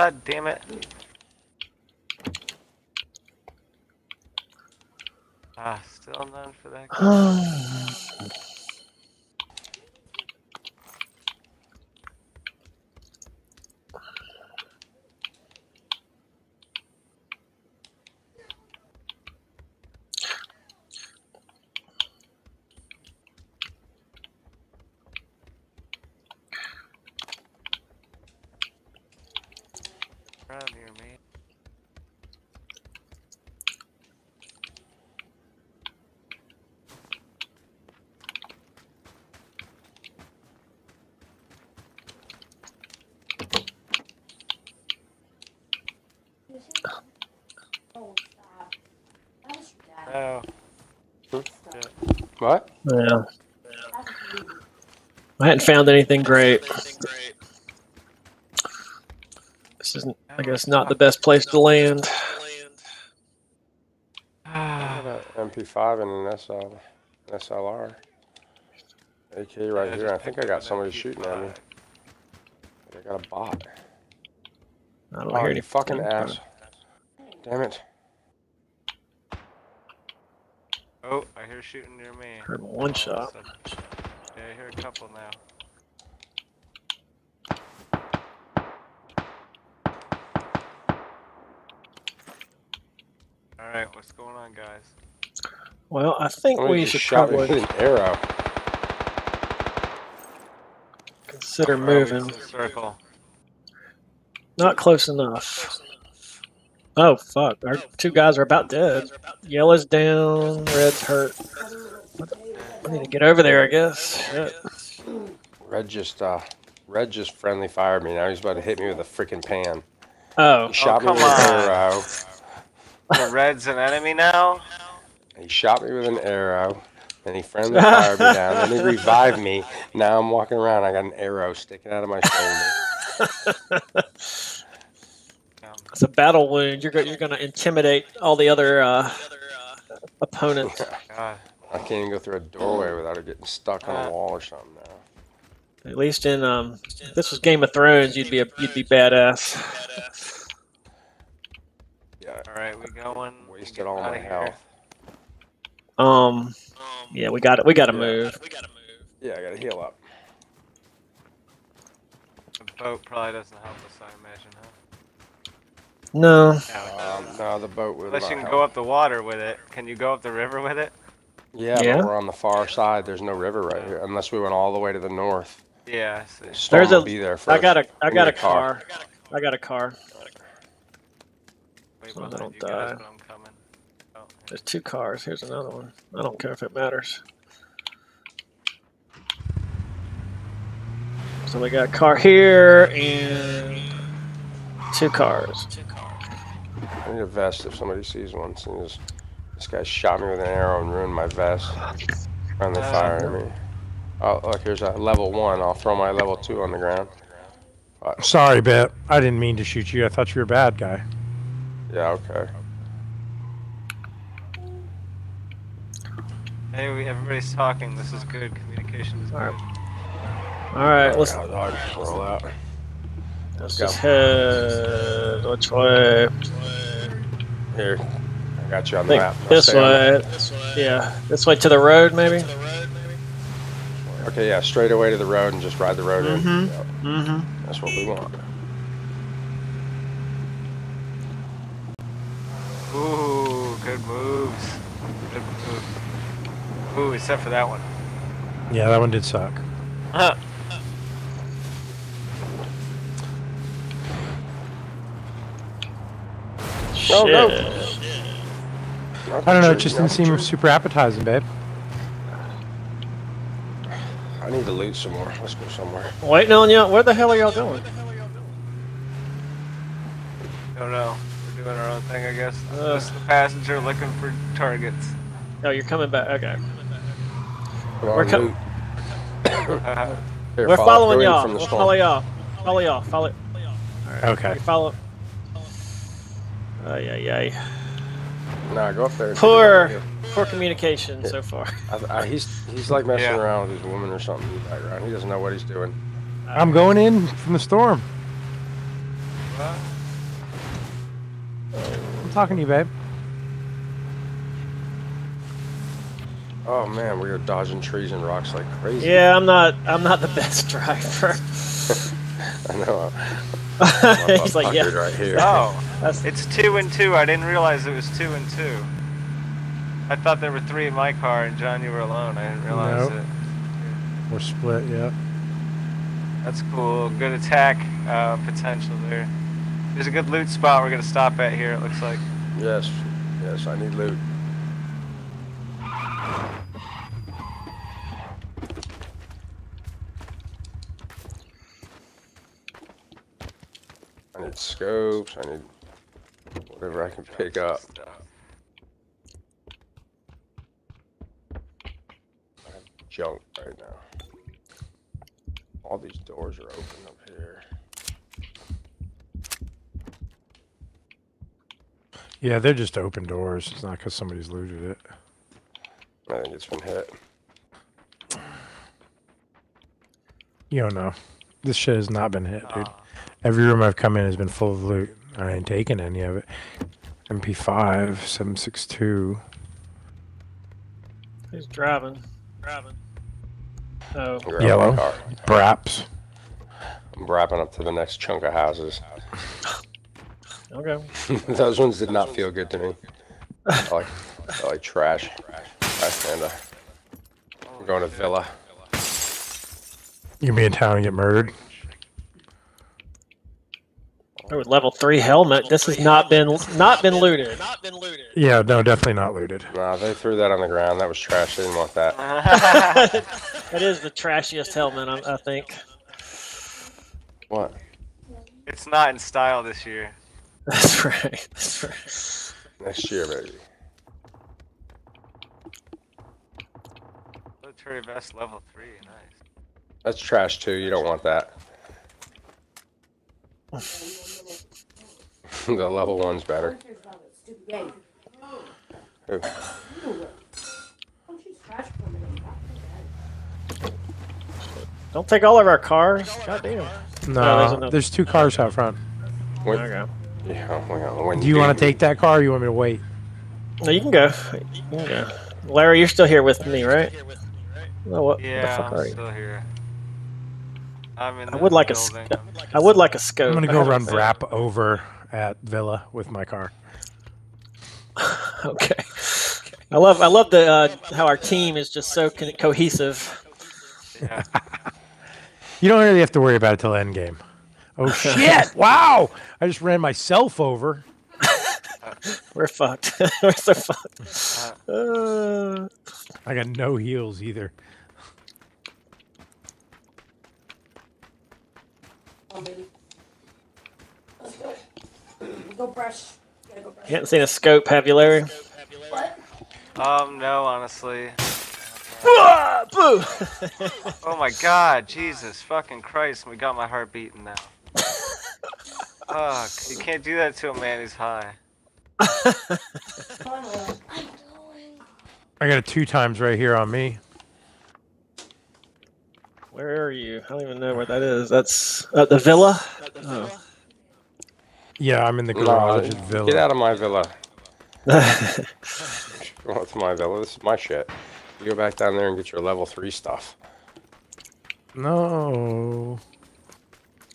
God damn it. Ah, still none for that. guy. Around here, man. Oh, What? Yeah. I hadn't found anything great. This isn't, I guess, not the best place to land. I got MP5 and an SL, SLR. AK right here. I think I got somebody shooting at me. I got a bot. I don't Oh, hear any fucking ass. Damn it. Oh, I hear shooting near me. Heard one All of a shot. sudden. Yeah, I hear a couple now. Alright, what's going on, guys? Well, I think Somebody we should shot me probably with an arrow. consider Where moving. Circle. Not close enough. Oh fuck! Our two guys are about dead. Yellow's down, red's hurt. I need to get over there, I guess. Shit. Red just, uh, Red just friendly fired me. Now he's about to hit me with a freaking pan. Oh, He shot me come with an on. arrow. The red's an enemy now? He shot me with an arrow. Then he friendly fired me down. Then he revived me. Now I'm walking around. I got an arrow sticking out of my shoulder. It's a battle wound. You're go- you're gonna intimidate all the other uh, opponents. God. I can't even go through a doorway without it getting stuck on a wall or something now. At least in um, if this was Game of Thrones, you'd be a you'd be badass. Yeah, Alright, we going. we wasted getting all my health. Um, yeah, we got it. We got to move. We got to move. Yeah, I gotta heal up. The boat probably doesn't help us, I imagine, huh? No, No, Um, no, the boat will Unless you can help. go up the water with it. Can you go up the river with it? Yeah, Yeah. but we're on the far side. There's no river right here, unless we went all the way to the north. Yeah, I see. The storm There's a- will be there first. I got a I got me a car. I got a car. Way So I behind don't you guys, die. I'm coming. Oh, There's two cars. Here's another one. I don't care if it matters. So we got a car here and two cars. I need a vest if somebody sees one. Seeing as this guy shot me with an arrow and ruined my vest. Friendly Uh, fire at me. Oh, look, here's a level one. I'll throw my level two on the ground. Sorry, Bet. I didn't mean to shoot you. I thought you were a bad guy. Yeah, okay. Hey, we, everybody's talking. This is good. Communication is good. Alright, let's Now, dog, roll out. let's go. just head which way? Here, I got you on I the map. This stay on way. Yeah, this way to the road, maybe. it. Okay, yeah, straight away to the road and just ride the road in. Mhm. Yep, Mm-hmm. that's what we want. Ooh, good moves. Good moves. Ooh, except for that one. Yeah, that one did suck. Huh. Oh, no. Shit. I don't know. It just didn't seem super appetizing, babe. I need to loot some more. Let's go somewhere. Waiting on you. Where the hell are y'all going? I don't know. We're doing our own thing, I guess. Uh. Just the passenger looking for targets. Oh, you're coming back. Okay. Come on, We're co- loot. Uh, We're follow- following y'all. From the We'll storm. follow y'all. Follow y'all. Follow. Okay. You follow. Ay, ay, ay. Nah, go up there. and Poor, poor communication so far. I, I, he's he's like messing Yeah. around with his woman or something in the background. He doesn't know what he's doing. Uh, I'm going in from the storm. I'm talking to you, babe. Oh man, we are dodging trees and rocks like crazy. Yeah, I'm not. I'm not the best driver. I know. He's like, yeah. right here. oh, That's, it's two and two. I didn't realize it was two and two. I thought there were three in my car, and John, you were alone. I didn't realize Nope. it. We're split, yeah. That's cool. Good attack uh, potential there. There's a good loot spot we're gonna stop at here. It looks like. Yes, yes, I need loot. Need scopes. I need whatever I can pick up. I have junk right now. All these doors are open up here. Yeah, they're just open doors. It's not because somebody's looted it. I think it's been hit. You don't know. This shit has not been hit, dude. Every room I've come in has been full of loot. I ain't taking any of it. MP5, 762. he's driving. Driving. Oh, Grab my Yellow. car. Braps. I'm wrapping up to the next chunk of houses. okay. Those ones did not feel good to me. I like, I like trash. Trash panda. I'm going to Villa. You gonna be in town and get murdered? Oh, level three helmet. This has not been looted not been looted. Yeah, no, definitely not looted. Nah, they threw that on the ground. That was trash. They didn't want that. That is the trashiest helmet, I, I think. What? it's not in style this year. That's right. That's right. Next year, baby. Military vest level three. Nice. That's trash too. You don't want that. the level one's better. Ooh. Don't take all of our cars. God damn. No, oh, there's there's, two cars out front. When, Okay. yeah, oh when, when Do you want to take that car or you want me to wait? No, you can go. You can go. Larry, you're still here with me, right? No, what, Yeah, what the fuck I'm are you? still here. I'm in I would like a s- building. I would like a scope. I'm gonna go run seen- Brap over at Villa with my car. Okay. I love I love the uh, how our team is just so co- cohesive. Yeah. You don't really have to worry about it till end game. Oh shit! wow! I just ran myself over. We're fucked. We're so fucked. Uh, I got no heals either. Come on, baby. Let's go. Go brush. Go brush. You haven't seen a scope, have you, Larry? What? Um, no, honestly. Ah, boo! Oh my god, Jesus fucking Christ, we got my heart beating now. Fuck, you can't do that to a man who's high. Come on, Will. I'm going. I got a two times right here on me. Where are you? I don't even know where that is. That's uh, the villa. Oh. Yeah, I'm in the garage at Villa. get out of my villa. Well, it's my villa. This is my shit. You go back down there and get your level three stuff. No.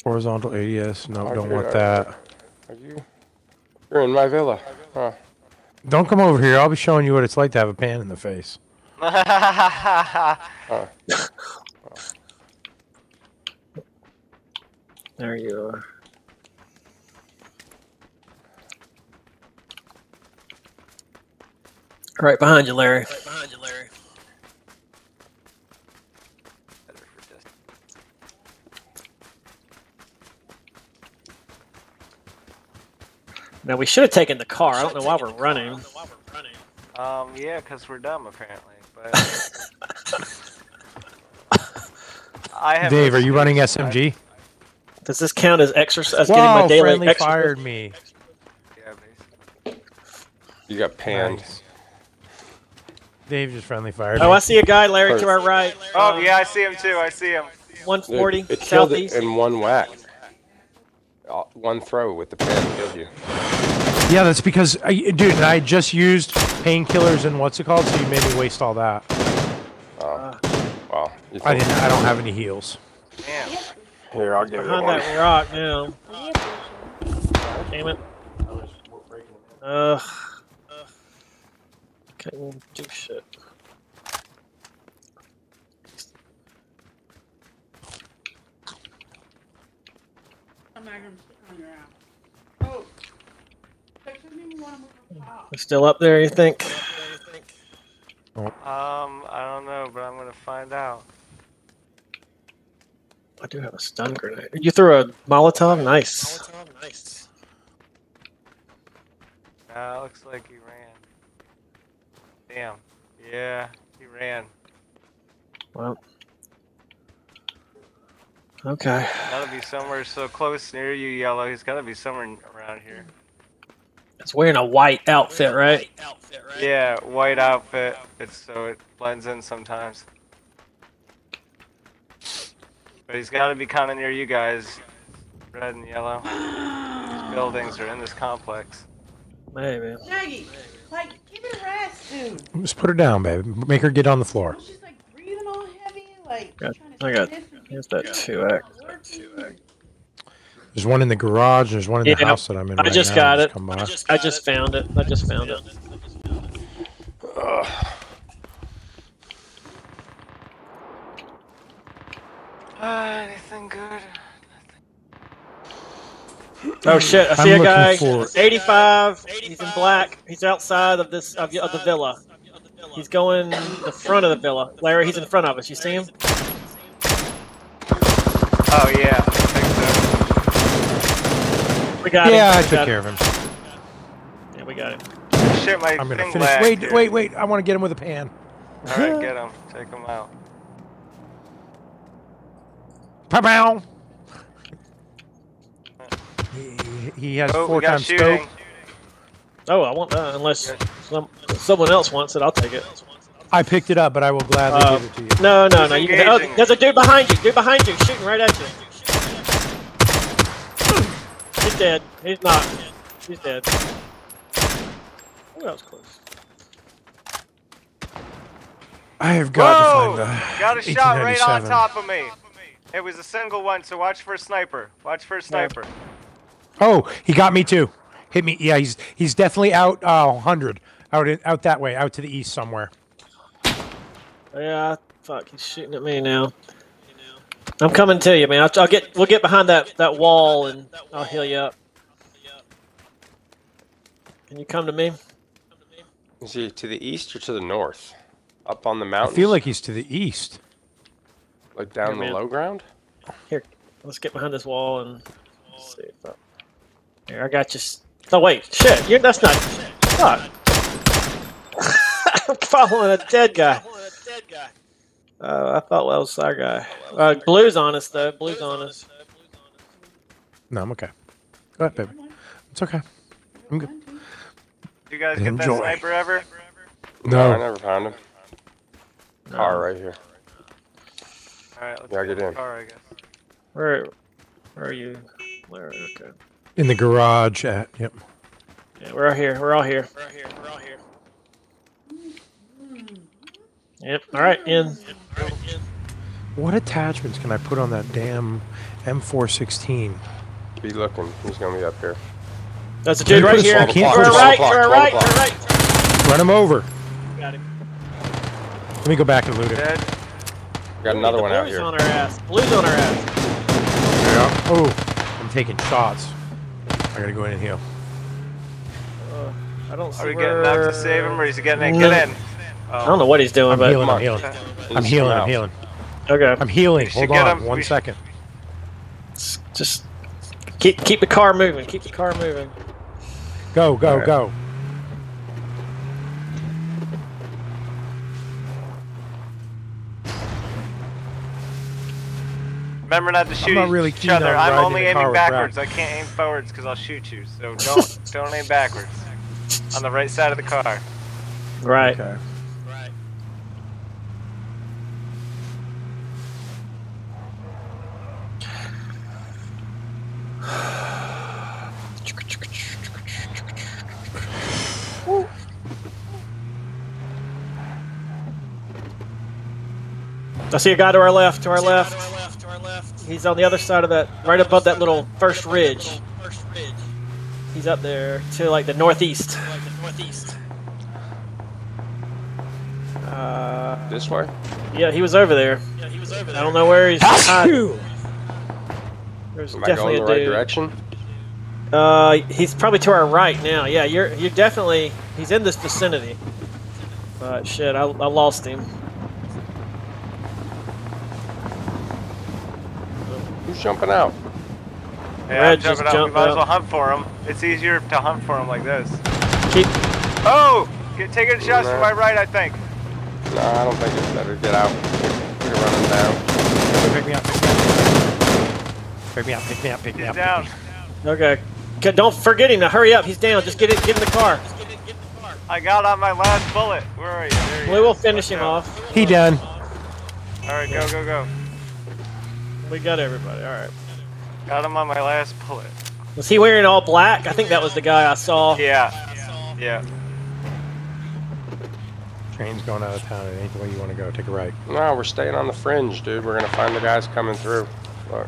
Horizontal ADS. No, Okay, don't want alright. that. Are you? You're in my villa. Huh. Don't come over here. I'll be showing you what it's like to have a pan in the face. There you are. Right behind you, Larry. Right behind you, Larry. Now we should have taken the car. I don't know why we're running. um, yeah, because we're dumb apparently. But I have. Dave, are you running excuse. I- SMG? Does this count as exercise? As getting my Wow, daily friendly exercise? fired me. Yeah, basically. You got panned. Nice. Dave just friendly fired Oh, me. I see a guy, Larry, to our right. Oh yeah, I see him too. I see him. 140 It, it killed southeast. it in one whack. Uh, One throw with the pan killed you. Yeah, that's because, I, dude, and I just used painkillers and what's it called, so you made me waste all that. Oh. Well, you I didn't. I don't have any heals. Damn. Here, I'll give it Behind one. that rock now. Yeah, Damn it. Ugh. Can't do shit. I'm not gonna on your ass. Oh. That doesn't even want to move the top. We still up there, you think? Um, I don't know, but I'm gonna find out. I do have a stun grenade. You threw a Molotov? Nice. Nice. Uh, looks like he ran. Damn. Yeah, he ran. Well. Okay. Gotta be somewhere so close near you, Yellow. He's gotta be somewhere around here. It's wearing a white outfit, right? Yeah, white outfit. It's so it blends in sometimes. But he's gotta be kinda near you guys. Red and yellow. These buildings are in this complex. Maybe. Maggie, like, give it a rest, dude. Just put her down, baby. Make her get on the floor. She's like breathing all heavy, like. Got- to I got- piss here's that 2x. There's one in the garage. There's one in the house that I'm in I right just now. got Just it. Come by. I just found it. I just found it. Ah, anything good? Oh shit! I I'm see a guy. for- 85. He's in black. He's outside of this of, of the villa. He's going the front of the villa. Larry, he's in front of us. You see him? Oh yeah, I We got Yeah, him. Yeah, I took care him. of him. Yeah, we got him. Shit, my I'm gonna thing finish. lagged Wait, here. wait, wait. I want to get him with a pan. All right, get him. Take him out. Pow pow. He, he has Oh, four we got times scope. Oh, I want that. Unless some, someone else wants it, I'll take it. I picked it up, but I will gladly Uh, give it to you. No, no, He's no. You can, oh, there's a dude behind you. Dude behind you, shooting right at you. He's dead. He's not. He's dead. Oh, that was close. I have got Whoa! to find the. Got a shot right on top of me. It was a single one, so watch for a sniper. Watch for a sniper. Oh, he got me too. Hit me. Yeah, he's he's definitely out. Uh, hundred out in, out that way, out to the east somewhere. Yeah, fuck. He's shooting at me now. I'm coming to you, man. I'll, I'll get. We'll get behind that that wall and I'll heal you up. Can you come to me? Is he to the east or to the north? Up on the mountain. I feel like he's to the east. like down Here, the man. low ground? Here, Let's get behind this wall and see if I... Here, I got you. s- Oh wait, shit! You're that's not. Fuck. I'm following a dead guy. Uh, I thought that was our guy. Uh, blue's on us though. Blue's on us. No, I'm okay. Go ahead, baby. It's okay. I'm good. You guys get Enjoy. that sniper ever? No, I never found him. Car right here. Alright, let's Yeah, get get in in. the car, I guess. Where? Where are you? Where? Okay. In the garage at, yep. Yeah, we're all here. We're all here. We're all here. We're all here. Yep. All right. In. All right, in. What attachments can I put on that damn M416? Be looking. He's gonna be up here. That's a dude right here. swamp To clock, our put a right. swamp To right. To swamp right. Run him over. Got him. Let me go back and loot it. Dead. Got another The one out here. blue's on our ass. Blue's on our ass. Oh, I'm taking shots. I gotta go in and heal. Uh, I don't see Are we where... getting up to save him, or is he getting in? No. Get in. I don't know what he's doing, I'm but healing, I'm healing. I'm healing, I'm healing. okay. I'm healing. Hold on, him- one we second. Just keep keep the car moving. Keep the car moving. Go, go, Alright. go. Remember not to shoot not really each other. I'm only aiming backwards. Brad. I can't aim forwards because I'll shoot you. So don't don't aim backwards. On the right side of the car. Right. Okay. I see a guy to our left. To our left. He's on the other side of that, right above that little first ridge. He's up there to like the northeast. Uh, This way? yeah, he was over there. I don't know where he's hiding. There's Am I definitely going a the right dude. direction? Uh, he's probably to our right now. Yeah, you're you're definitely he's in this vicinity. But shit, I, I lost him. Who's jumping out? Yeah, Red I'm just jumping out. We jumped might as well hunt for him. It's easier to hunt for him like this. Keep Oh! Get, taking shots No. to my right, I think. No, I don't think it's better. Get out. You're running down. Pick me up, pick me up. Pick me up, pick me up, pick me Get up. down. okay. Okay, Don't forget him Now hurry up. He's down. Just get it. Get in the car. I got on my last bullet. Where are you? There he We will is. finish him Watch off. He done. All right, go, go, go. We got everybody. All right. Got him on my last bullet. Was he wearing all black? I think that was the guy I saw. Yeah. Yeah. Train's going out of town. It ain't the way you want to go. Take a right. No, we're staying on the fringe, dude. We're gonna find the guys coming through. Look.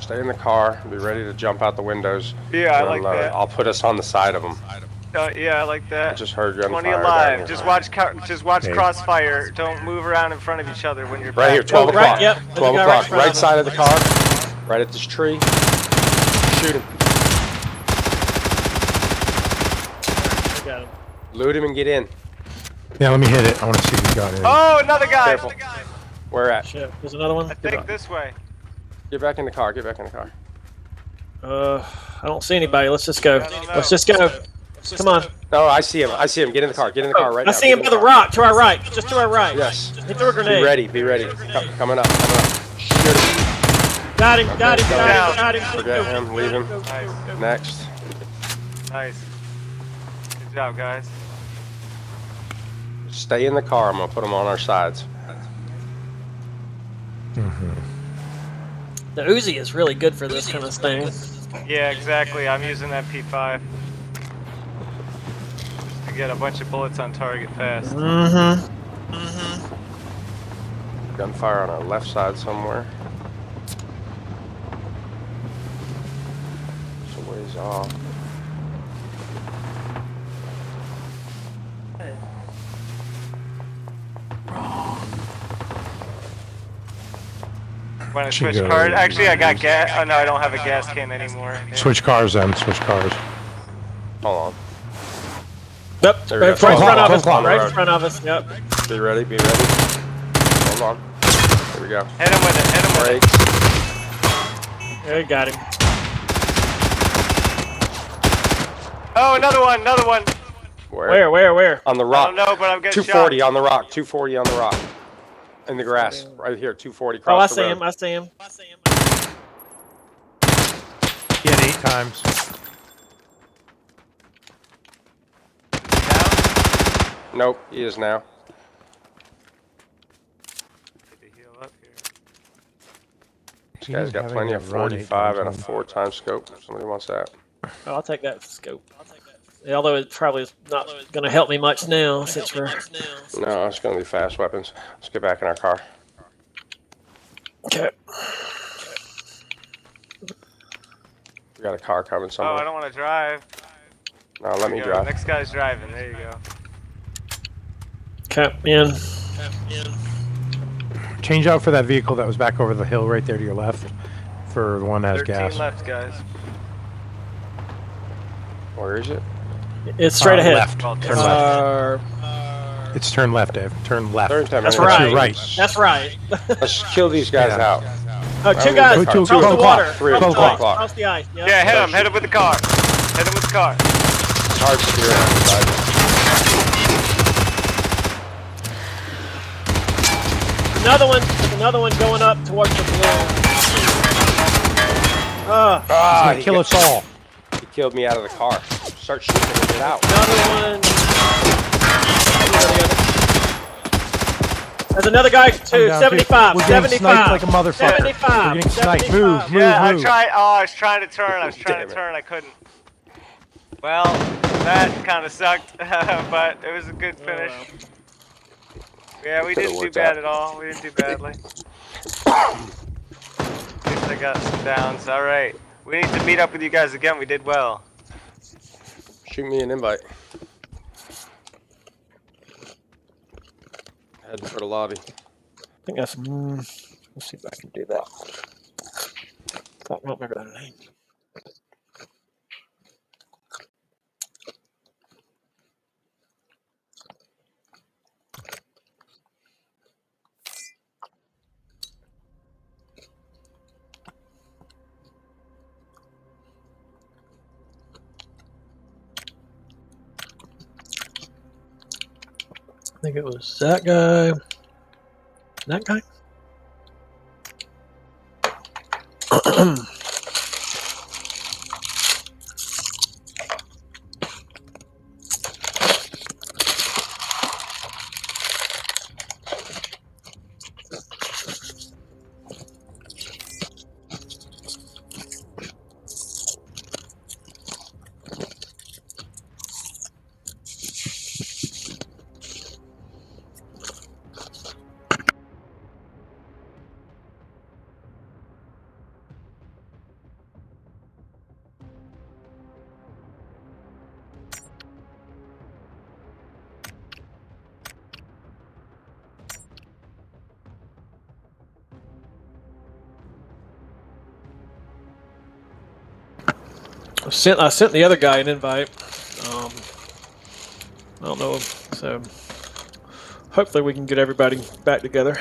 Stay in the car. Be ready to jump out the windows. Yeah, I like uh, that. I'll put us on the side of them. Uh, yeah, I like I that. just heard gunfire. 20 alive. Just watch, just watch Okay. crossfire. Don't move around in front of each other when you're Right back. here, 12 Oh, right, yep. 12 guy right o'clock. Right side of the car. Right at this tree. Shoot him. I got him. Loot him and get in. Yeah, let me hit it. I want to see who's got it. Oh, another guy. Careful. Where at? Shit. There's another one. I think this way. Get back in the car. Get back in the car. Uh, I don't see anybody. Let's just go. I don't know. Let's just go. Come on. No, I see him. I see him. Get in the car. Get in the oh, car right I now. see him in by the car. rock to our right. Just to our right. Yes. He threw a Be ready. Be ready. Co- coming up. Coming up. Shoot him. Got him. Got him. Got him. Got him. Forget him. Leave him. Nice. Next. Nice. Good job, guys. Stay in the car. I'm gonna put them on our sides. The Uzi is really good for this kind of thing. Yeah, exactly. I'm using that P5 to get a bunch of bullets on target fast. Mm-hmm. Gunfire on our left side somewhere. It's a ways off. Want to switch go. card? Actually, I got gas. Oh no, I don't have a gas can anymore. Switch cars then. Switch cars. Hold on. Yep. There we Right, go. right in front of Twelve us. o'clock. Right in front of us. Yep. Be ready. Be ready. Hold on. Here we go. Hit him with it. Hit him with it. Brakes. There, got him. Oh, another one, another one. Where, where, where? On the I rock. don't know, but I'm getting 240 shot. on the rock. 240 on the rock. In the grass, right here. 240 Oh, I across see the road. him. I see him. Hit eight times. Nope, he is now. Need to heal up here. This guy's got plenty of 45 and a four time scope. If somebody wants that. Oh, I'll take that scope. Yeah, although it probably is not going to help me much now since we're. No, it's going to be fast weapons. Let's get back in our car. Okay. We got a car coming somewhere. Oh. I don't want to drive. no, let me Go, drive. Next guy's driving. There you go. Okay, in. Change out for that vehicle that was back over the hill right there to your left. For the one that has 13 gas. left, guys. Where is it? It's straight Uh, ahead. Left. Well, Turn left. Uh, It's turn left, Dave. Turn left. Third time That's anyway. right. Right. that's right. Let's kill these guys Yeah. out. Oh, two Well, guys we- across two- the two water. Three Across the ice, Across the ice. Yep. Yeah, hit him. Hit him with the car. Hit him with the car. It's hard steering on the side. Another one. There's another one going up towards the blue. Uh, Ah, gonna he, kill us all. he killed me out of the car. Start shooting and get out. another one. There's another guy I'm too. 75. We're getting 75. sniped like a motherfucker. 75. We're getting sniped. 75. Move, move, Yeah, I move. tried. Oh, I was trying to turn. I was trying to turn. I couldn't. Well, that kind of sucked, but it was a good finish. Yeah, we Could've didn't do bad out. at all. We didn't do badly. At least I got some downs. All right. We need to meet up with you guys again. We did well. Shoot me an invite. Heading for the lobby. I think that's. Mm, let's see if I can do that. I don't remember that name. I think it was that guy. That guy? sent I sent the other guy an invite. Um, I don't know, so hopefully we can get everybody back together.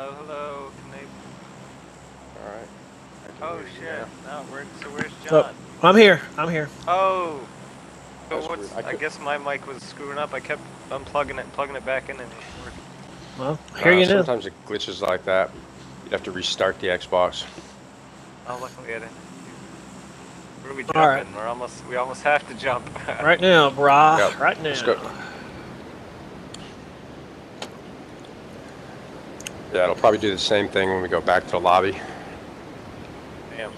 Hello, hello. Can they... All right. Oh shit. now. No, where, so where's So- John? I'm here. I'm here. Oh. So what's, weird. I I, guess my mic was screwing up. I kept unplugging it, plugging it back in, and it worked. Well, here Uh, you know. Sometimes it glitches like that. You'd have to restart the Xbox. Oh, luckily I didn't. Where are we All jumping? right. We're almost. We almost have to jump. Right now, brah. Yep, Right now. let's go. Yeah, it'll probably do the same thing when we go back to the lobby. Damn.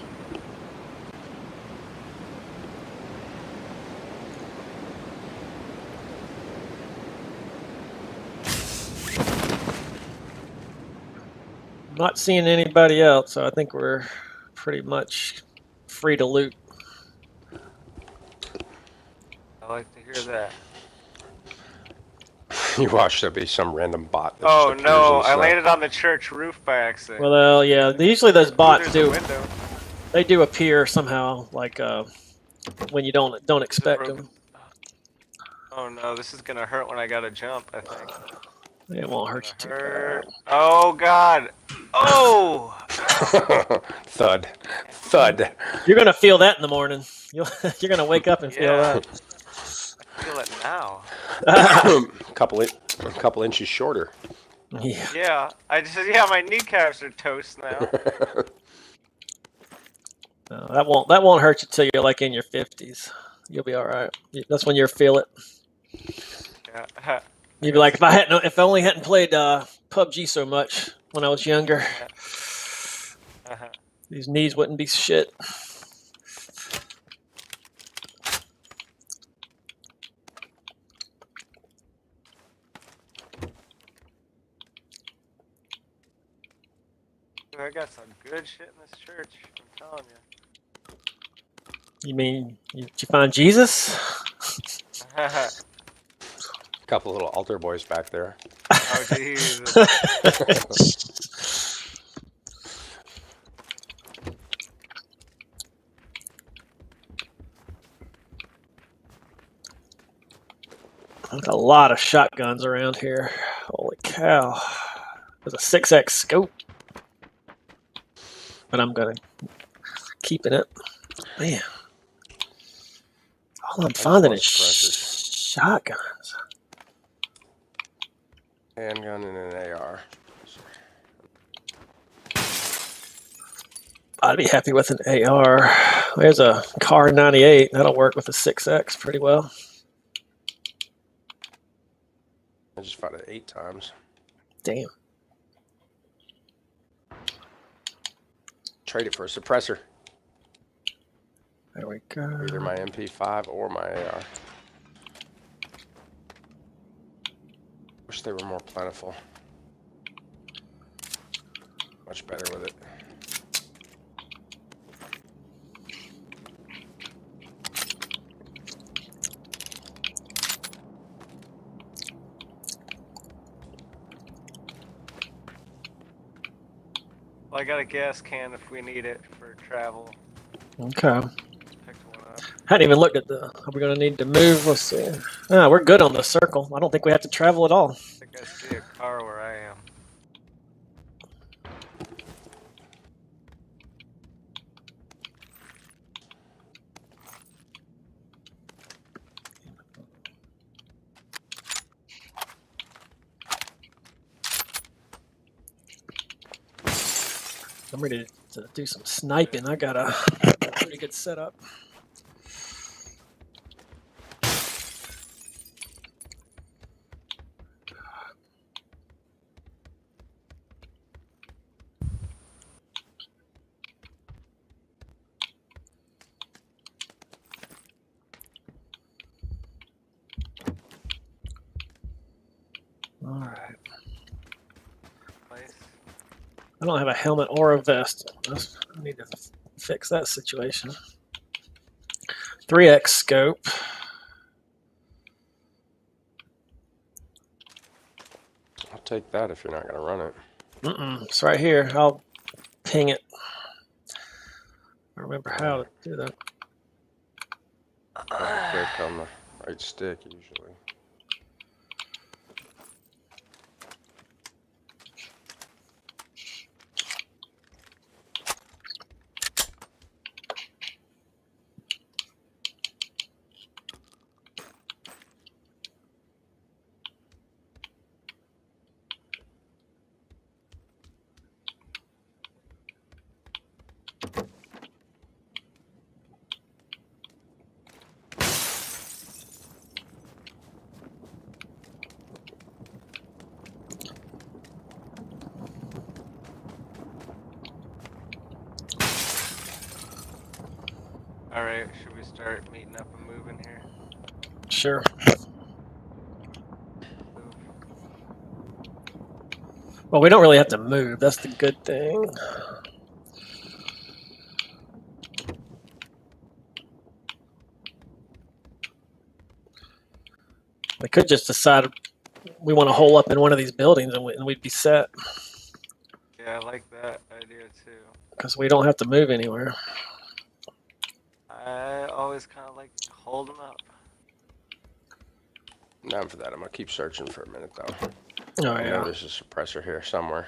Not seeing anybody else, so I think we're pretty much free to loot. I like to hear that. you watch there'll be some random bot. That Oh just no! I snow. landed on the church roof by accident. Well, uh, yeah, usually those bots there's do. They do appear somehow, like uh, when you don't don't expect them. Oh no! This is gonna hurt when I gotta jump. I think. It won't hurt you too Hurt. bad. Oh god! Oh! Thud. Thud. You're gonna feel that in the morning. You'll, you're gonna wake up and feel Yeah. that. I feel it now. couple in, a couple inches shorter. yeah. Yeah, I just yeah, my kneecaps are toast now. No, that won't that won't hurt you till you're like in your fifties. You'll be all right. That's when you'll feel it. Yeah. You'd be like, if I hadn't, if I only hadn't played uh, PUBG so much when I was younger, Uh-huh. these knees wouldn't be shit. I got some good shit in this church. I'm telling you. You mean you, did you find Jesus? couple little altar boys back there. oh Jesus! There's a lot of shotguns around here. Holy cow! There's a six X scope, but I'm gonna keep it. up. Man, all I'm finding is shotguns. Handgun and an AR. I'd be happy with an AR. There's a Kar 98. That'll work with a 6X pretty well. I just fought it eight times. Damn. Trade it for a suppressor. There we go. Either my MP5 or my AR. Wish they were more plentiful. Much better with it. Well, I got a gas can if we need it for travel. Okay. Picked one up. Hadn't even looked at the. Are we going to need to move? Let's see. Ah, we're good on the circle. I don't think we have to travel at all. I think I see a car where I am. I'm ready to do some sniping. I got a pretty good setup. All right. Nice. I don't have a helmet or a vest. That's- I need to fix that situation. 3x scope. I'll take that if you're not going to run it. Mm-mm, it's right here. I'll ping it. I remember how to do that. Click on the right stick usually. All right, should we start meeting up and moving here? Sure. Move. Well, we don't really have to move. That's the good thing. We could just decide we want to hole up in one of these buildings and, we, and we'd be set Yeah, I like that idea too. because we don't have to move anywhere. I always kind of like holding up. Down for that. I'm gonna keep searching for a minute though. Oh, I know yeah. there's a suppressor here somewhere.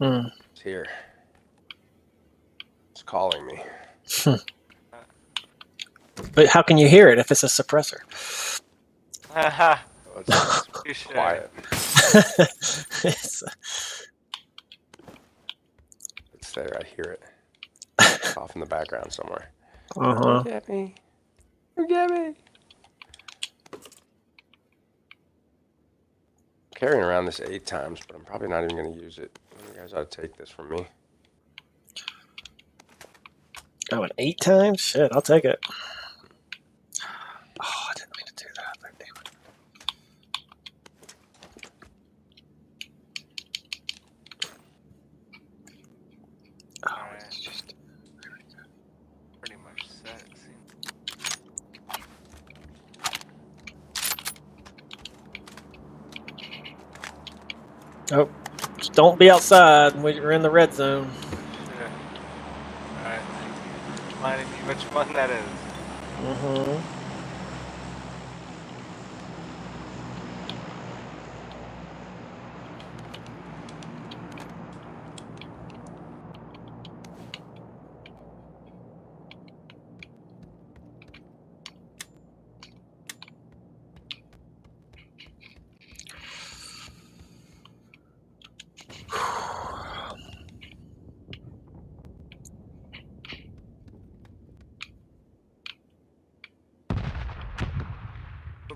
Hmm. It's here. It's calling me. But how can you hear it if it's a suppressor? Oh, it's, you it's quiet. It's- It's there. I hear it. It's off in the background somewhere. uh-huh. Get me. You get me. Carrying around this eight times, but I'm probably not even gonna use it. You guys ought to take this from me. Oh, an eight times? Shit, I'll take it. Oh, I didn't mean to do that. but damn it. Oh, it's just. Pretty much set. it seems. Oh, just don't be outside. We're in the red zone. Yeah. Alright. Reminding me which one that is. Mm-hmm.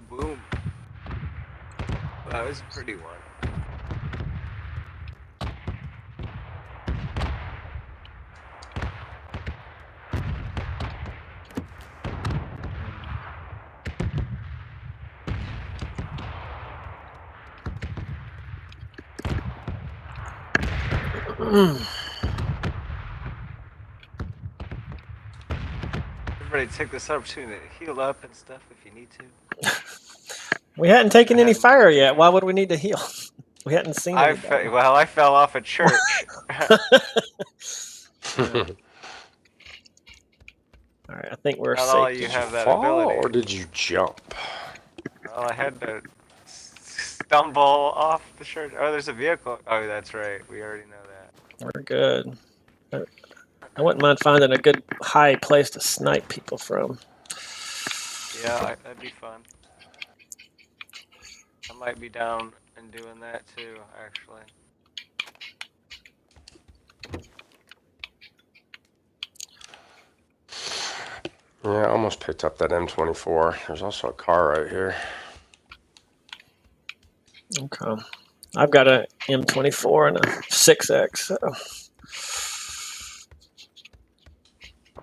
Boom. That was a pretty one. Everybody take this opportunity to heal up and stuff if you need to. We hadn't taken any fire yet. Why would we need to heal? We hadn't seen I fe- well, I fell off a church. All right, I think we're Not all safe. you Did have you that fall ability. or did you jump? Well, I had to stumble off the church. Oh, there's a vehicle. Oh, that's right. We already know that. We're good. I I wouldn't mind finding a good high place to snipe people from. Yeah, I, that'd be fun. I might be down and doing that too, actually. Yeah, I almost picked up that M24. There's also a car right here. Okay. I've got a M24 and a 6X. So.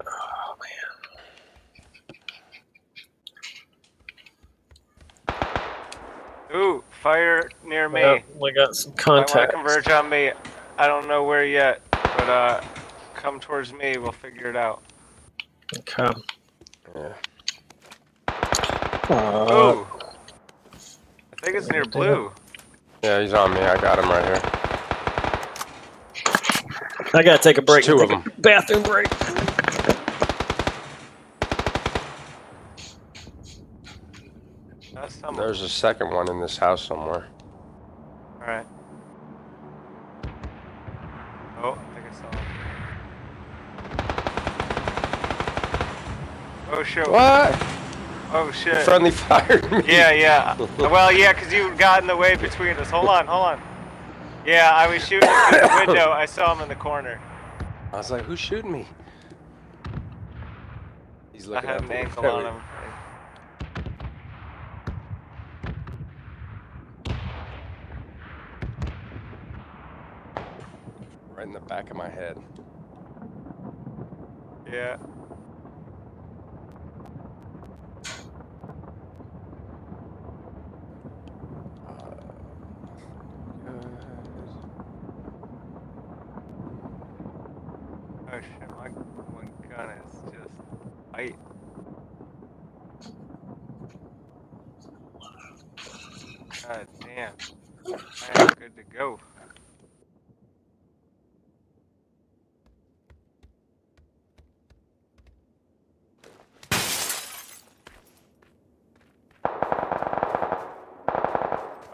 Oh man. Ooh, fire near me. Well, we got some Might want to contact. converge on me. I don't know where yet, but uh, come towards me. We'll figure it out. Okay. Yeah. Uh, Ooh. I think it's near blue. Yeah, he's on me. I got him right here. I gotta take a break. two of a Bathroom break. That's. There's a second one in this house somewhere. All right. Oh, I think I saw him. Oh shit. What? Oh shit. Friendly fired me. Yeah, yeah. Well, yeah, 'cause you got in the way between us. Hold on, hold on. Yeah, I was shooting through the window. I saw him in the corner. I was like, who's shooting me? He's looking I had at an ankle on him. Right in the back of my head. Yeah. Right. God damn. I am good to go.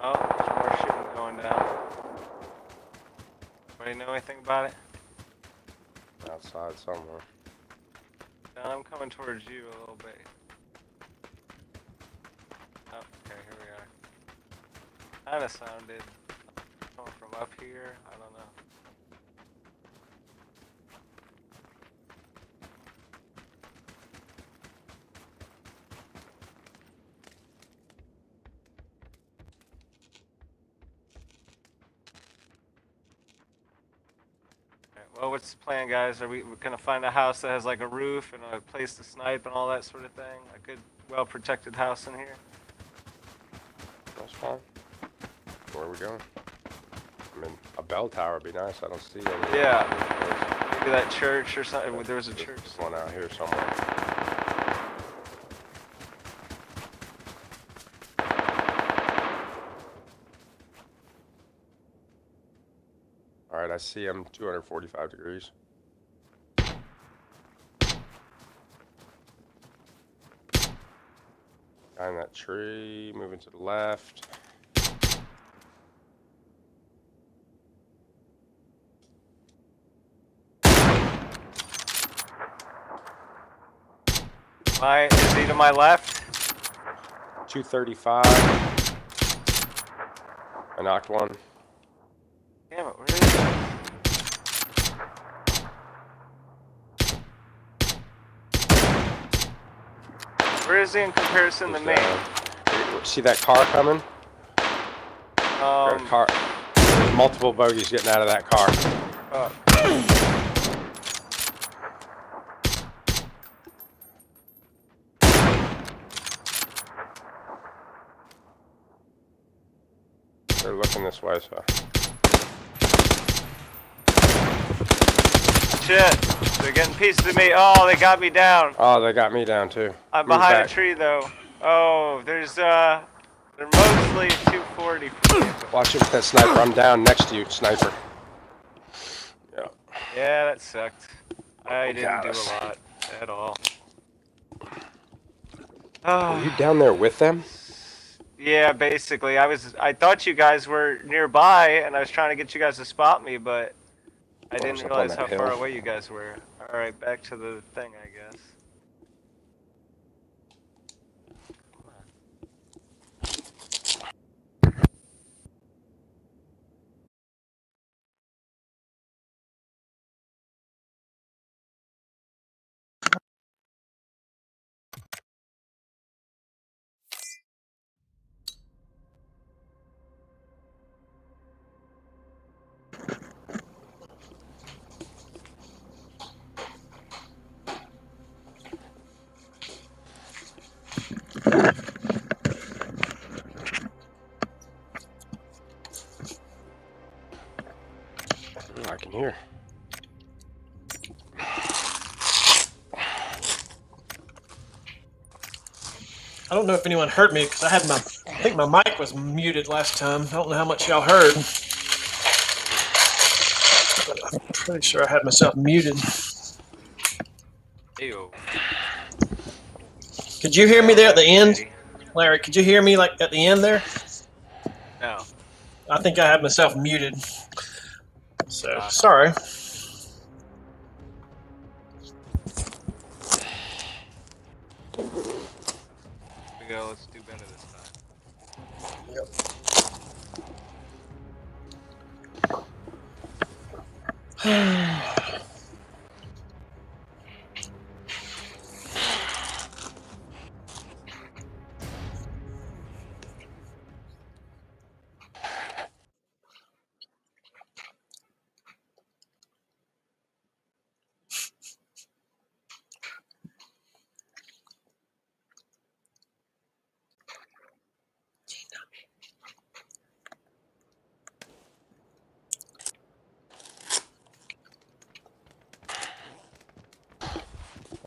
Oh, there's more shooting going down. About it? Outside somewhere. No, I'm coming towards you a little bit. Oh, okay, here we are. Kinda sounded coming from up here. I don't know. Alright, well, what's the plan, guys? Are we we gonna find a house that has like a roof and a place to snipe and all that sort of thing? A good, well-protected house in here? That's fine. Where are we going? I mean, a bell tower would be nice. I don't see any. Yeah. Maybe that church or something. There was a church. There's one out here somewhere. All right, I see him 245 degrees. Behind that tree, moving to the left. My is he to my left? 235. I knocked one. Damn it, where is he? In comparison to me? See that car coming? Um, car. There's multiple bogeys getting out of that car. They're looking this way, so. Shit, they're getting pieces of me. Oh, they got me down. Oh, they got me down too. I'm Move behind back. a tree though. Oh, there's uh, they're mostly 240. Watch it with that sniper. I'm down next to you, sniper. Yeah. Yeah, that sucked. I didn't do us. a lot at all. Were Oh, you down there with them? yeah, basically, I was. I thought you guys were nearby, and I was trying to get you guys to spot me, but I didn't it's up on realize how far hill. away you guys were. All right, back to the thing, I guess. Don't know if anyone heard me because I had my, I think my mic was muted last time. I don't know how much y'all heard. But I'm pretty sure I had myself muted. Ew. Could you hear me there at the end, Larry? Could you hear me like at the end there? No. I think I had myself muted. So sorry.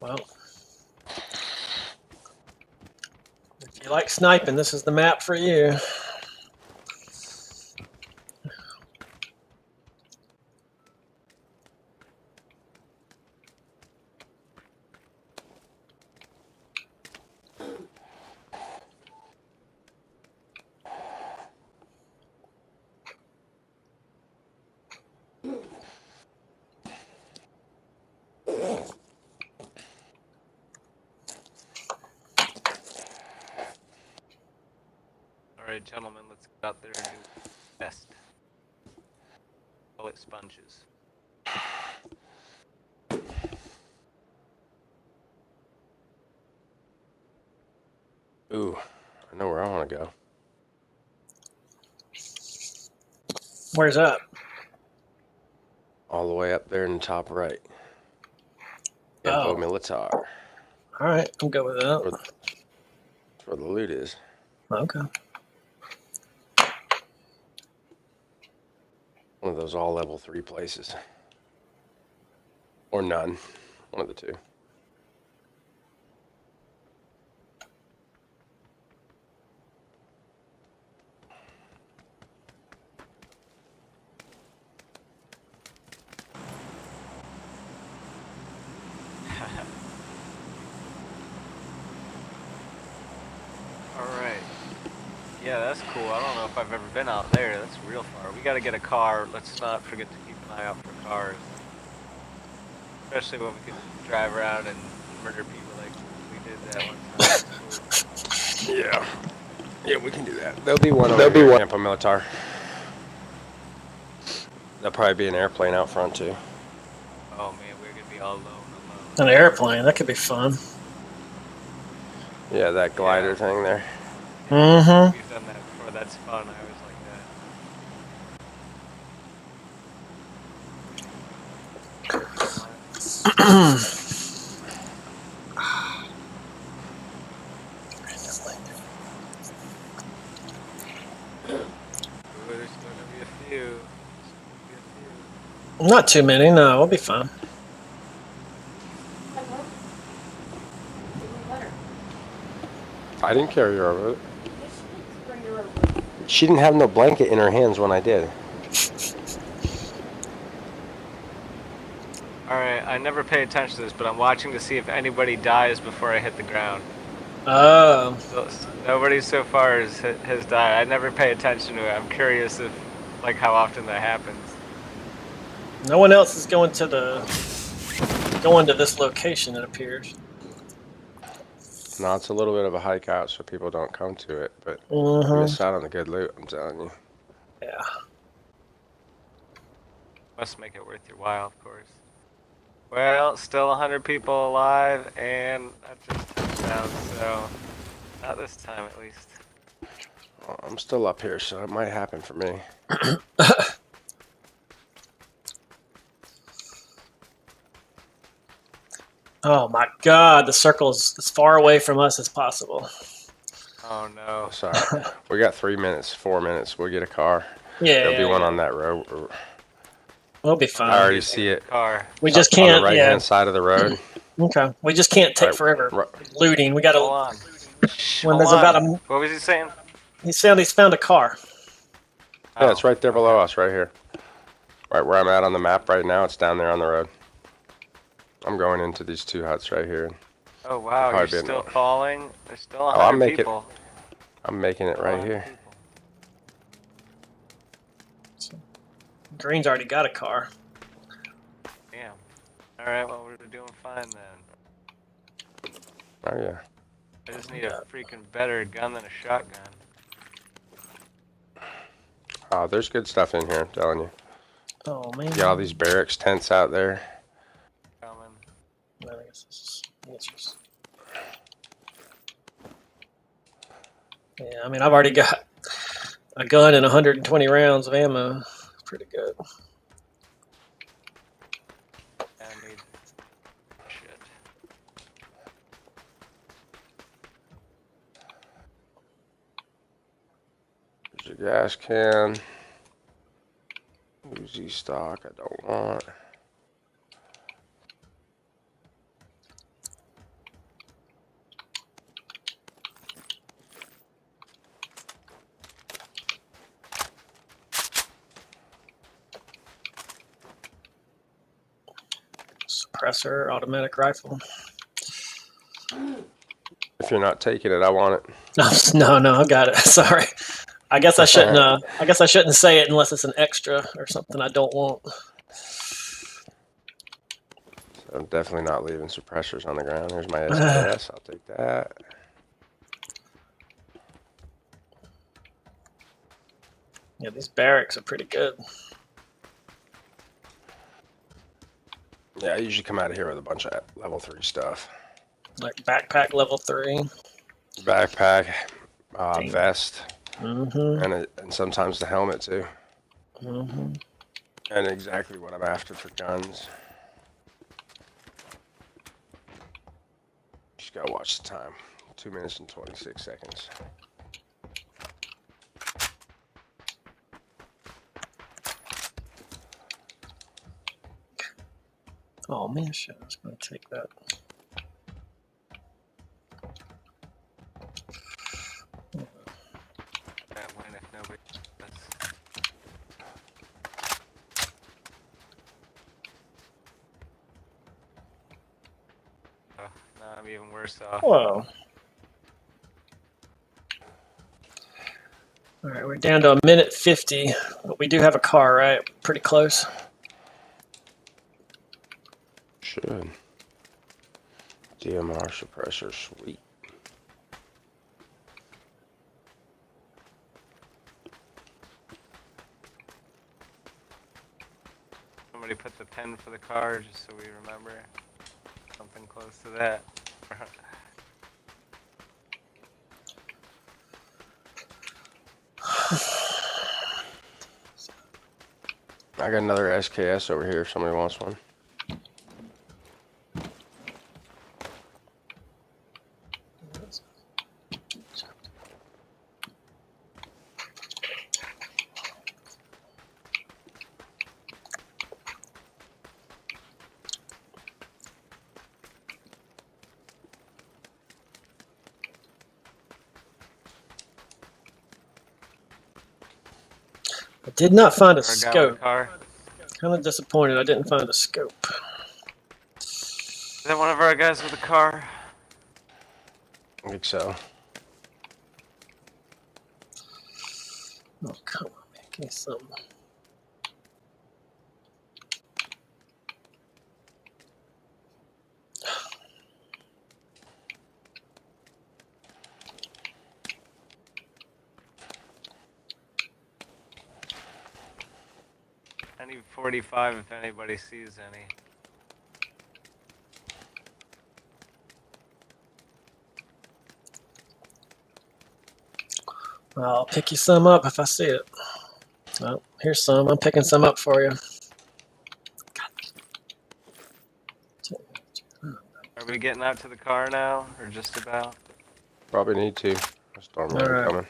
Well, if you like sniping, this is the map for you. Where's up? All the way up there in the top right. Info Oh. Militar. All right, I'm good with Where, that. that's where the loot is. Okay. One of those all level three places. Or none. One of the two. All right. Yeah, that's cool. I don't know if I've ever been out there. That's real far. We got to get a car. Let's not forget to keep an eye out for cars. Especially when we can drive around and murder people like we did that one time. Yeah. Yeah, we can do that. There'll be one over There'll be one. Info Militar. There'll probably be an airplane out front too. Oh man, we're gonna be all alone. alone. An airplane, that could be fun. Yeah, that glider Yeah. thing there. Mm-hmm. We've done that before. That's fun. I always like that. Ooh, there's gonna be a few. There's gonna be a few. Not too many, no, we'll be fine. I didn't carry her over. She didn't have no blanket in her hands when I did. Alright, I never pay attention to this, but I'm watching to see if anybody dies before I hit the ground. Oh, So, nobody so far has, has died. I never pay attention to it. I'm curious if, like, how often that happens. no one else is going to the going to this location. It appears. No, it's a little bit of a hike out, so people don't come to it. But you Mm-hmm. miss out on the good loot. I'm telling you. Yeah. Must make it worth your while, of course. Well, still 100 people alive, and that just touchdown, so not this time at least. Well, I'm still up here, so it might happen for me. Oh my God, the circle is as far away from us as possible. Oh no. Sorry, we got three minutes, four minutes. We'll get a car. Yeah, There'll yeah, be one on that road. We'll be fine. I fine. already see it. Car. We just on can't. On the right yeah. hand side of the road. Okay. We just can't take Right, forever right. looting. We got Hold to. on. When there's on. about a, What was he saying? he found he's found a car. Yeah, it's Oh, right there below us, right here. Right where I'm at on the map right now. It's down there on the road. I'm going into these two huts right here. Oh wow, you're been- still falling? There's still Oh, 100 I'm making- people. I'm making it right here. people. Green's already got a car. Damn. Alright, well, we're doing fine then. Oh yeah. I just need a freaking better gun than a shotgun. Oh, there's good stuff in here. I'm telling you. Oh man. You got all these barracks tents out there. Coming. Well, I guess this is- that's just- Yeah, I mean, I've already got a gun and 120 rounds of ammo. Pretty good. I need shit. There's a gas can. Uzi stock. I don't want. Suppressor, automatic rifle. If you're not taking it, I want it. No, no, no, I got it. Sorry. I guess I shouldn't. Uh, I guess I shouldn't say it unless it's an extra or something I don't want. I'm definitely not leaving suppressors on the ground. Here's my SPS. I'll take that. Yeah, these barracks are pretty good. Yeah, I usually come out of here with a bunch of level three stuff. Like backpack level three. Backpack, uh, vest, Mm-hmm. and, a, and sometimes the helmet too. mm-hmm. And exactly what I'm after for guns. Just gotta watch the time. Two minutes and 26 seconds. Oh man, shit! I was gonna take that. Can't win if nobody does. Oh, even worse off. Whoa. All right, we're down to a minute fifty, but we do have a car, right? Pretty close. Should. DMR suppressor, sweet. Somebody put the pin for the car just so we remember. Something close to that. I got another SKS over here if somebody wants one. I did not find a Or a guy with a scope. car. Kind of disappointed I didn't find a scope. Is that one of our guys with a car? I think so. Oh come on, man, give me something. I need 45 if anybody sees any. I'll pick you some up if I see it. Well, here's some. I'm picking some up for you. Are we getting out to the car now, or just about? Probably need to. Storm All right. coming.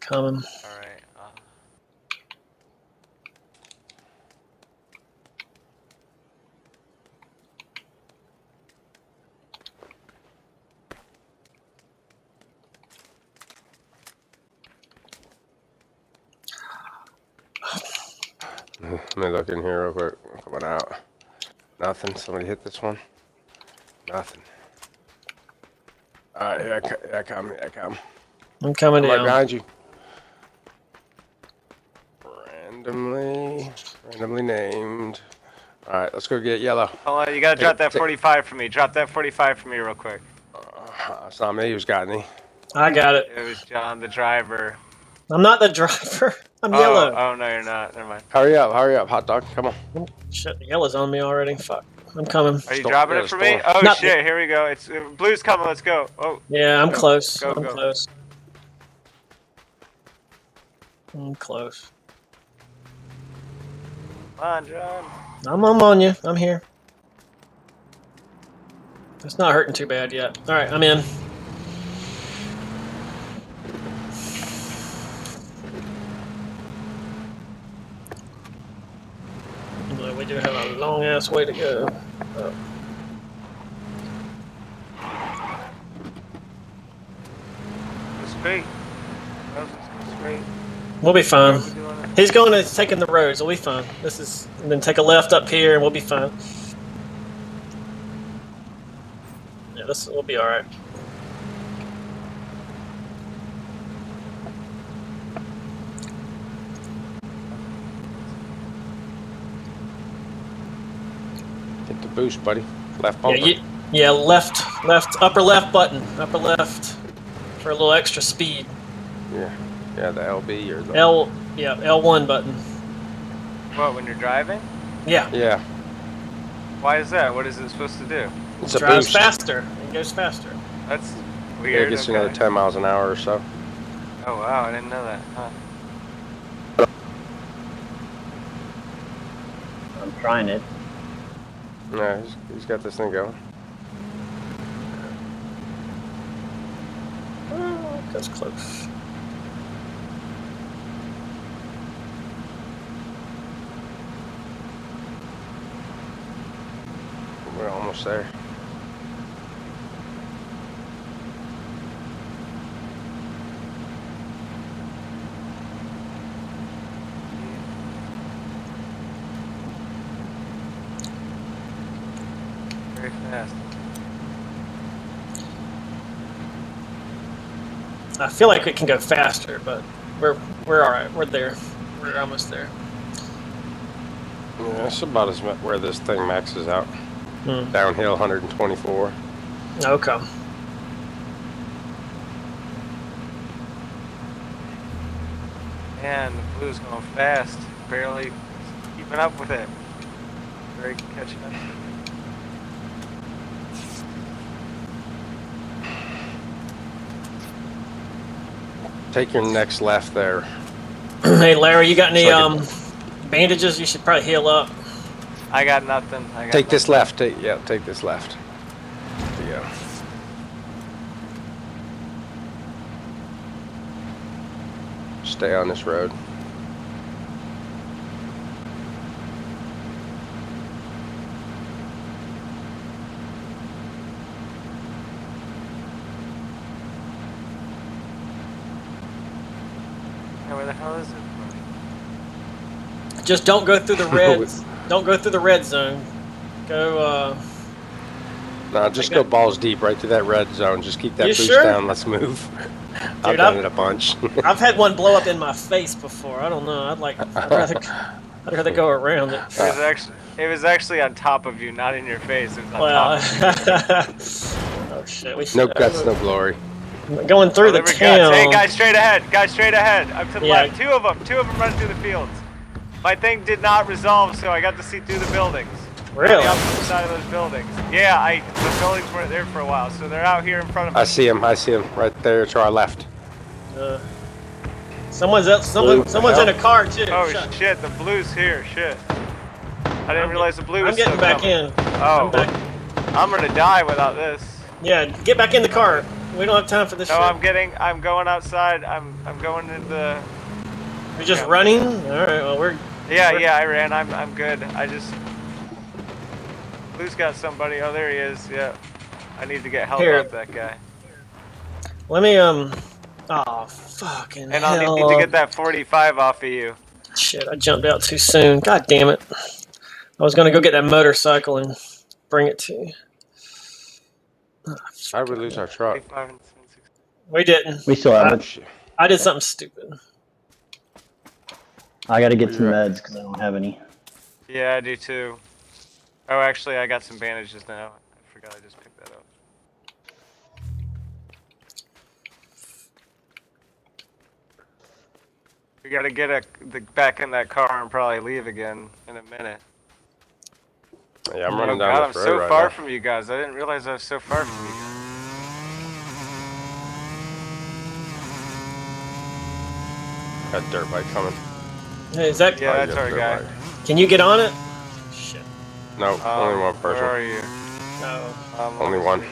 Coming. All right. Uh, Let me look in here real quick. Coming out. Nothing. Somebody hit this one. Nothing. Alright, here I, co- here I come. Here I come. I'm coming I'm right behind you. Randomly, randomly named. All right, let's go get yellow. hold on, you gotta drop that take- 45 for me. Drop that 45 for me real quick. Uh, it's not me who's got any. I got it. It was John, the driver. I'm not the driver. I'm Oh, yellow. oh no, you're not. Never mind. Hurry up, hurry up, hot dog. Come on. Shit, yellow's on me already. Fuck. I'm coming. Are you Storm- dropping yeah, it for me? Oh Not- shit! Here we go. It's uh, blue's coming. Let's go. Oh, Yeah, I'm Go, close. go, I'm go. close. I'm close. come on, John. I'm, I'm on you. I'm here. It's not hurting too bad yet. All right, I'm in. But we do have ass way to go. Oh. Go straight. Straight. We'll be fine. are we doing? He's going to taking the roads. We'll be fine. This is and then take a left up here, and we'll be fine. Yeah, this will be all right. Boost, buddy. Left Yeah, bumper. you, yeah, left, left, upper left button, upper left, for a little extra speed. yeah. Yeah, the LB or the. L, yeah, L1 button. What, when you're driving? Yeah, Yeah. Why is that? What is it supposed to do? It's a drives boost. faster. It goes faster. That's Yeah, weird. it gets okay. another 10 miles an hour or so. Oh wow, I didn't know that. Huh. I'm trying it. Yeah, he's, he's got this thing going. Oh, that's close. We're almost there. Very fast. I feel like it can go faster, but we're we're all right. We're there. We're almost there. Yeah, that's about as much where this thing maxes out. Hmm. Downhill 124. Okay. Man, the blue's going fast. Barely keeping up with it. Very catching up. Take your next left there. hey, Larry, you got any So um bandages? You should probably heal up. I got nothing. I got Take this left. Take, yeah, take this left. There you go. Stay on this road. Hey, where the hell is it? Just don't go through the red. don't go through the red zone. Go. uh No, just Okay. go balls deep right to that red zone. Just keep that You boost sure? down. Let's move. I've Dude, done I'm- it a bunch. I've had one blow up in my face before. I don't know. I'd like. I'd rather. I'd rather go around it. It was actually it was actually on top of you, not in your face. It was on Well. top. Of oh shit. We no should- guts, no glory. Going through Oh, the there we town. Hey, guys, straight ahead. Guys, straight ahead. Up to the Yeah. left. Two of them. Two of them running through the fields. My thing did not resolve, so I got to see through the buildings. On Really? The opposite side of those buildings. Yeah, I the buildings weren't there for a while, so they're out here in front of me. I see him. I see him right there to our left. Uh, someone's up. Someone. Blue, Someone's in a car too. Oh Shut- shit, the blue's here. Shit. I didn't I'm realize the blue was I'm getting still back coming. in. Oh, I'm back. I'm gonna die without this. Yeah, get back in the car. We don't have time for this No, shit. I'm getting. I'm going outside. I'm. I'm going into the. You're just yeah. running. All right. Well, we're. Yeah, yeah. I ran. I'm. I'm good. I just. Blue's got somebody. Oh, there he is. Yeah. I need to get help Here. off that guy. Let me um. Oh fucking And I'll hell! need to get that 45 off of you. Shit! I jumped out too soon. God damn it! I was gonna go get that motorcycle and bring it to you. How did we lose our truck? 45 and 76. We didn't. We still have it. Shit. I did something stupid. I gotta get some meds because I don't have any. Yeah, I do too. Oh, actually, I got some bandages now. I forgot I just picked that up. We gotta get a, the, back in that car and probably leave again in a minute. Yeah, I'm running Oh running God, down I'm so right far now. from you guys. I didn't realize I was so far from you guys. Got dirt bike coming. Hey, is that? Yeah, Oh, that's our guy. bike. Can you get on it? Shit. No, Um, only one person. Where are person. you? No. Um, Only one.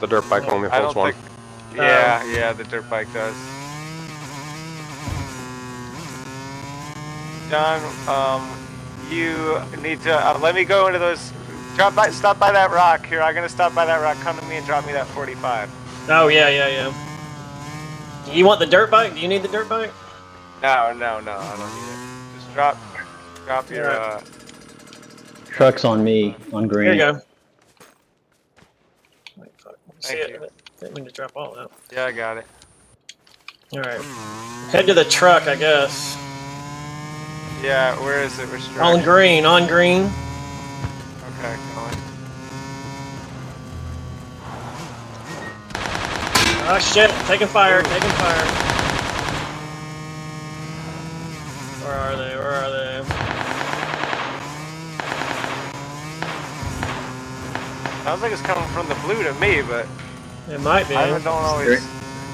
The dirt bike only I holds don't one. think. Yeah, yeah, the dirt bike does. John, um, you need to uh, let me go into those. Drop by, stop by that rock here. I'm gonna stop by that rock. Come to me and drop me that 45. Oh yeah, yeah, yeah. You want the dirt bike? Do you need the dirt bike? No, no, no, I don't need drop, drop your. Uh, Truck's on me, on Here green. you go. Wait, fuck. See Thank it? you. Didn't mean to drop all that. yeah, I got it. All right. Head to the truck, I guess. Yeah, where is it? Which On green, on green. Okay, going. Oh shit! Taking fire, taking fire. Where are they? Where are they? Sounds like it's coming from the blue to me, but It might be. I don't always.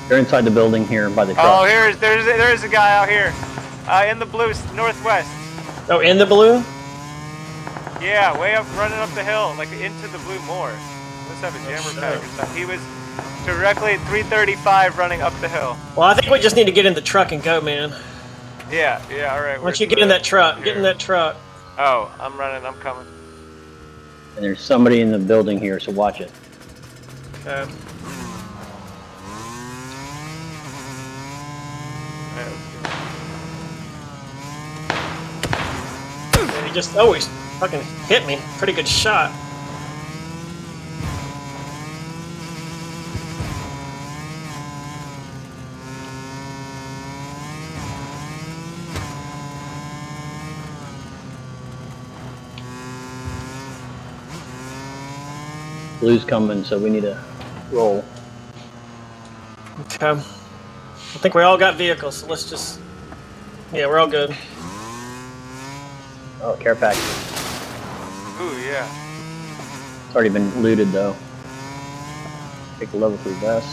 They're inside the building here by the Oh, truck. here's there's there's a guy out here, uh, in the blue northwest. Oh, in the blue? Yeah, way up, running up the hill, like into the blue more. Let's have a Oh, jammer shit. pack or something. He was directly at 335 running up the hill. Well, I think we just need to get in the truck and go, man. Yeah, yeah, all right. Once you get in that truck, get in that truck. Oh, I'm running. I'm coming. And there's somebody in the building here, so watch it. Okay. All right, let's go. And he just always fucking hit me. Pretty good shot. Blue's coming, so we need to roll. Okay. I think we all got vehicles, so let's just. Yeah, we're all good. Oh, care package. Ooh, yeah. It's already been looted though. Take a level three vest.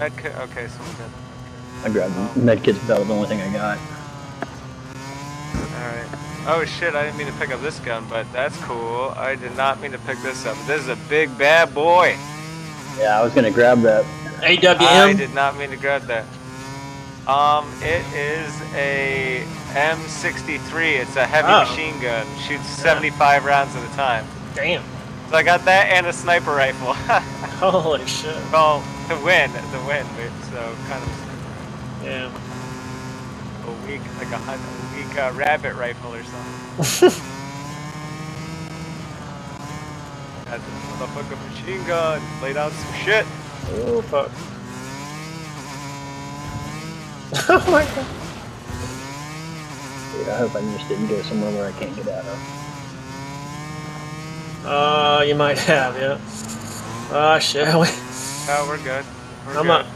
Medkit. Okay, so we're good. I grabbed the medkit's belt, the only thing I got. All right. Oh shit! I didn't mean to pick up this gun, but that's cool. I did not mean to pick this up. This is a big bad boy. Yeah, I was gonna grab that. AWM? I did not mean to grab that. Um, it is a M63. It's a heavy Oh. machine gun. Shoots 75 rounds at a time. Damn. So I got that and a sniper rifle. Holy shit. well, the win, the win. So kind of Yeah. a weak, like a, hun- a weak uh, rabbit rifle or something. Had the motherfucking machine gun. Laid out some shit. Oh, fuck. oh my god. Dude, I hope I just didn't go somewhere where I can't get out of. Uh, you might have, yeah. Ah, shit. we- No, we're good. We're I'm good. not-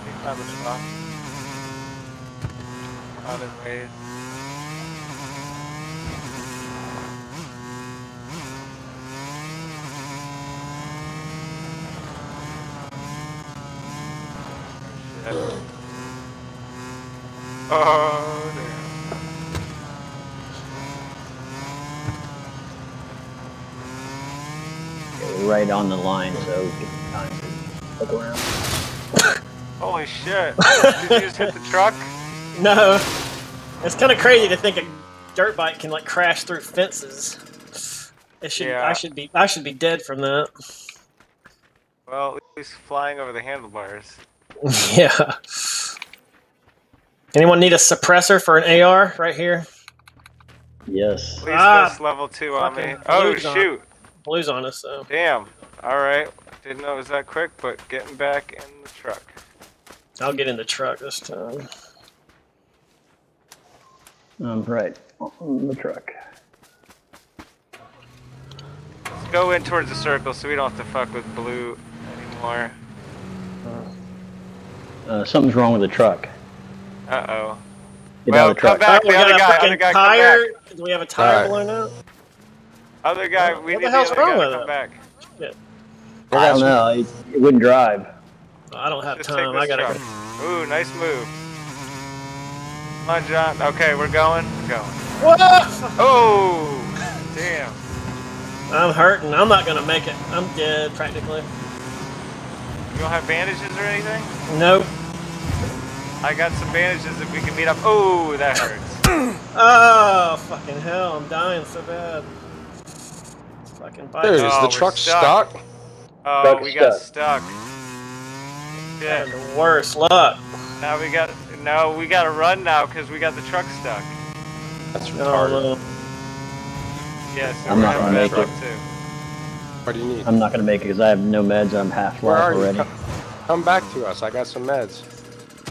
We found a spot. Found it ways. Oh, damn. Right on the line, so get time to look around. Holy shit. Did you just hit the truck? No. It's kind of crazy to think a dirt bike can like crash through fences. It should. Yeah. I should be. I should be dead from that. Well, at least flying over the handlebars. yeah. Anyone need a suppressor for an AR right here? Yes. At least Ah, level two on me. Oh, blues on. shoot. Blues on us though. Damn. Alright. Didn't know it was that quick, but getting back in the truck. I'll get in the truck this time. Um, right on the truck. Let's go in towards the circle so we don't have to fuck with blue anymore. Uh, something's wrong with the truck. Uh oh. Get Well, out of the come truck. back. Oh, we the got other a guy, fucking other guy, come tire. Do we have a tire Alright. blown out? Other guy, What we the need hell's the other wrong guy to with come it? back. I don't know. It, it wouldn't drive. I don't have Just time. I gotta. Go. Ooh, nice move. Come on, John. Okay, we're going. Going. Whoa! Oh! Damn. I'm hurting. I'm not gonna make it. I'm dead practically. You don't have bandages or anything? Nope. I got some bandages if we can meet up. Oh, that hurts. Oh fucking hell! I'm dying so bad. Fucking bike. Dude, is Oh, the truck stuck. stuck? Oh, Truck we got stuck. stuck. shit. The worst luck. Now we got no, we got to run now because we got the truck stuck. That's retarded. no. Yes, yeah, so I'm not gonna make truck it. too. What do you need? I'm not gonna make it because I have no meds. I'm half Where life are already. Co- Come back to us. I got some meds.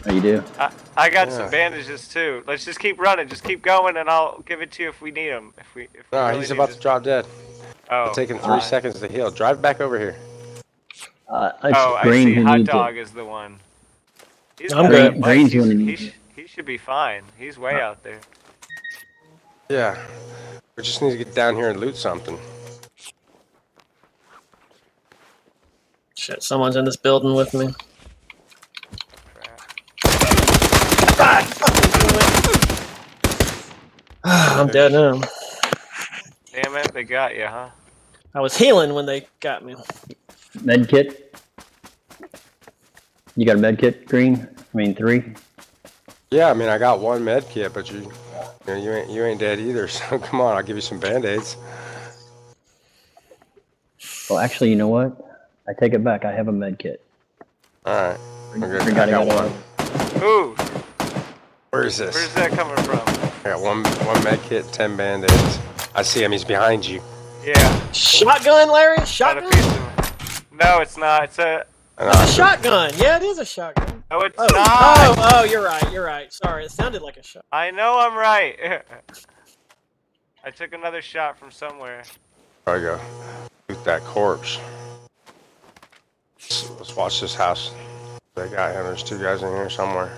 Oh, you do? I, I got Yeah. some bandages too. Let's just keep running. Just keep going, and I'll give it to you if we need them. If we. If we really he's about this- to drop dead. Oh. It's taking three uh, seconds to heal. Drive back over here. Uh, it's Oh, I see. Hot needs dog it. is the one. He's I'm got good. some Green's bites. He's- he, sh- it. he should be fine. He's way out there. Yeah. We just need to get down here and loot something. Shit, someone's in this building with me. I'm dead now. Damn it, they got you, huh? I was healing when they got me. Med kit. You got a med kit, Green? I mean, three. Yeah, I mean, I got one med kit, but you, you, know, you ain't you ain't dead either. So come on, I'll give you some band aids. Well, actually, you know what? I take it back. I have a med kit. All right. Okay, I Forgot I got got one. Ooh, Where is this? where's that coming from? I got one one med kit, ten band aids. I see him. He's behind you. Yeah, Shotgun, Larry? Shotgun? No, it's not. It's a. And It's I- a shotgun. Yeah, it is a shotgun. No, it's Oh, not. oh, oh, you're right. You're right. Sorry, it sounded like a shot. I know I'm right. I took another shot from somewhere. There we go. Shoot that corpse. Let's, let's watch this house. That guy, there's two guys in here somewhere.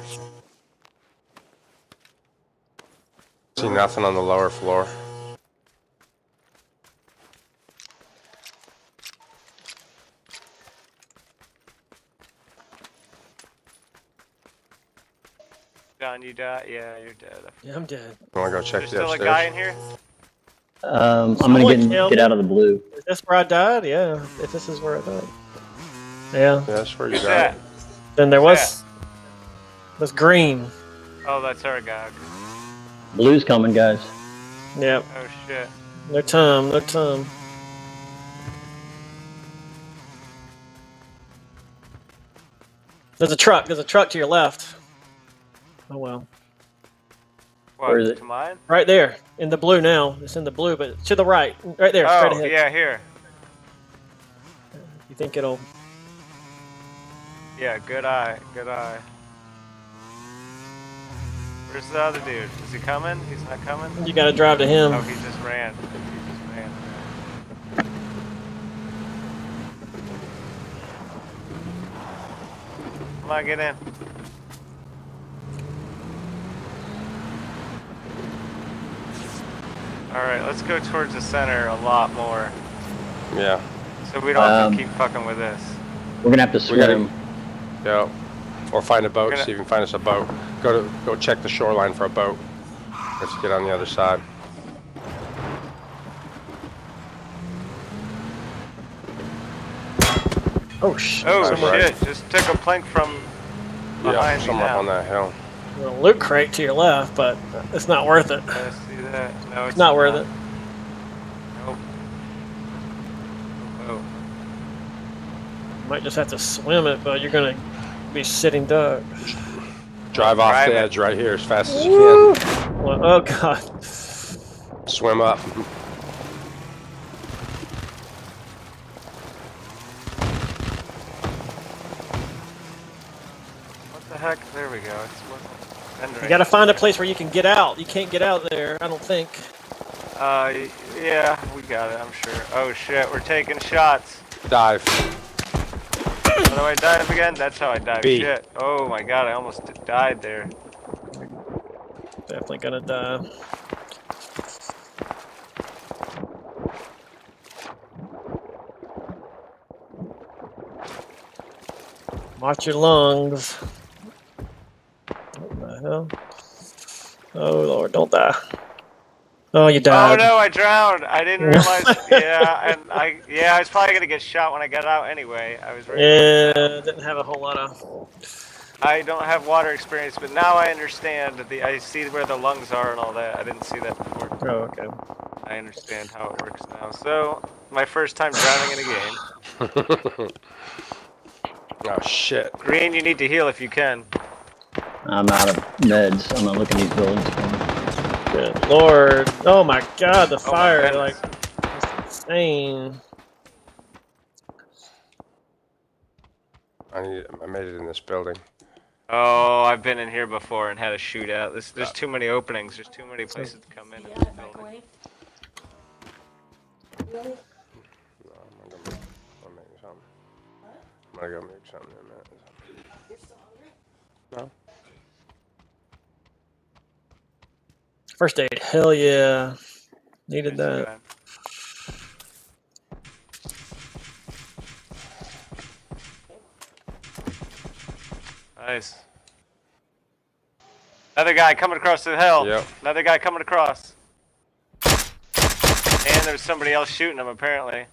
See nothing on the lower floor. John, you died. Yeah, you're dead. Yeah, I'm dead. You wanna go check There's the still a guy in here. Um, I'm gonna get get out of the blue. Is this where I died? Yeah, if this is where I died. Yeah. Yeah, that's where you Who's got that? it. Then there Who's was was green. Oh, that's our guy. Blue's coming, guys. Yep. Oh shit. No time. No time. There's a truck. There's a truck to your left. Oh well. What? Where is it? To mine? Right there. In the blue now. It's in the blue, but to the right. Right there. straight Oh, ahead. yeah, here. You think it'll Yeah, good eye. Good eye. Where's the other dude? Is he coming? He's not coming? you gotta drive to him. Oh, he just ran. He just ran. Come on, get in. Alright, let's go towards the center a lot more. Yeah. So we don't have Um, to keep fucking with this. We're gonna have to We swim. Yeah. Or find a boat. Gonna- See if you can find us a boat. Go to go check the shoreline for a boat. Let's get on the other side. Oh shit. Oh That's right. shit, just took a plank from Yeah, behind me somewhere now. up on that hill. There's a loot crate to your left, but it's not worth it. I see that. No, it's, It's not worth it. Nope. Oh, oh, Might just have to swim it, but you're gonna be sitting duck. Drive off Drive the it. edge right here as fast as you can. Well, oh god. Swim up. what the heck? There we go. It's working. You gotta find a place where you can get out. You can't get out there, I don't think. Uh, yeah, we got it. I'm sure. Oh shit, we're taking shots. Dive. How do I dive again? That's how I dive. B. Shit. Oh my god, I almost died there. Definitely gonna die. Watch your lungs. What hell? Oh lord, don't die. Oh, you oh, died. Oh no, I drowned. I didn't realize. yeah, and I yeah, I was probably gonna get shot when I got out anyway. I was. ready. Yeah, didn't have a whole lot of. I don't have water experience, but now I understand that the I see where the lungs are and all that. I didn't see that before. Oh, okay. I understand how it works now. So my first time drowning in a game. Oh shit. Green, you need to heal if you can. I'm out of meds. I'm gonna look at these buildings. Good lord. Oh my god, the Oh fire, goodness. like, it's insane. I need. I made it in this building. Oh, I've been in here before and had a shootout. This, there's uh, too many openings. There's too many places to come in. in this building. Really? No, I'm gonna go make, something. I'm gonna go make something in a minute. You're still hungry? No. First aid, hell yeah. Needed There's that. Nice. Another guy coming across the hill. Yep. Another guy coming across. And there's somebody else shooting him apparently.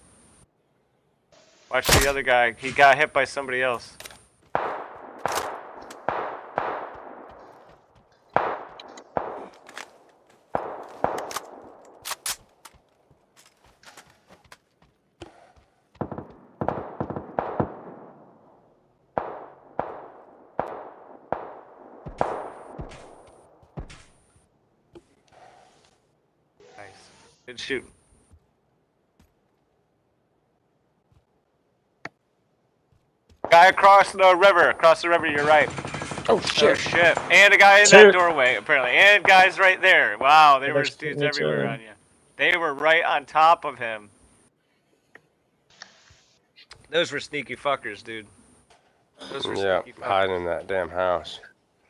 Watch the other guy. He got hit by somebody else. Nice. Good shooting. Guy across the river. Across the river, you're right. Oh shit. Oh shit. shit. And a guy in Two. that doorway, apparently. And guys right there. Wow, there There's was dudes everywhere two. on you. They were right on top of him. Those were sneaky fuckers, dude. Those were Yeah, sneaky fuckers. hiding in that damn house.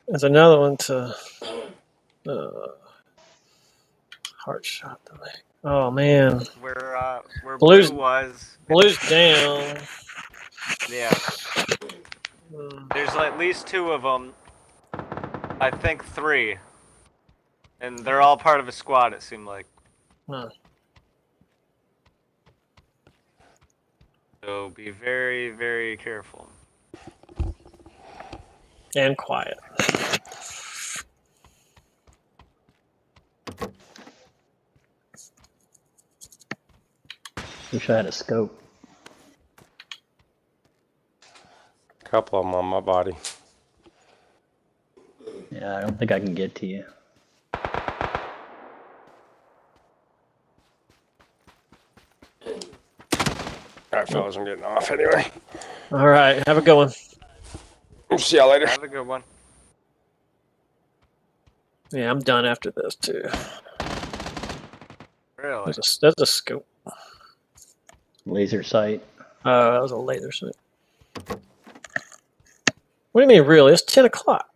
There's another one to. Uh, heart shot the leg. Oh man. Where uh where Blue's- blue was. Blue's down. Yeah. There's at least two of them. I think three. And they're all part of a squad, it seemed like. Huh. So be very, very careful. And quiet. Wish I had a scope. Couple of them on my body. Yeah, I don't think I can get to you. All right, fellas, I'm getting off anyway. All right. Have a good one. See y'all later. Have a good one. Yeah, I'm done after this too. Really? There's a, there's a scope. Laser sight. Oh, that was a laser sight. What do you mean, really? It's 10 o'clock.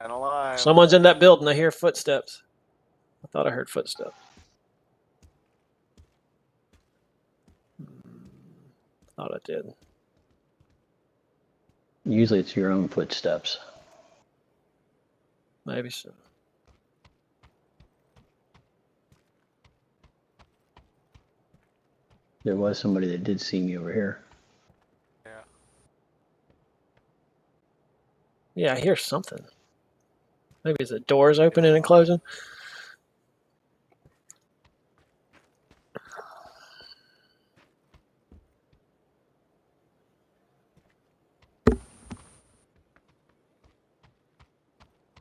And alive. Someone's in that building. I hear footsteps. I thought I heard footsteps. Hmm, Thought I did. Usually it's your own footsteps. Maybe so. There was somebody that did see me over here. Yeah. Yeah, I hear something. Maybe it's the doors opening and closing.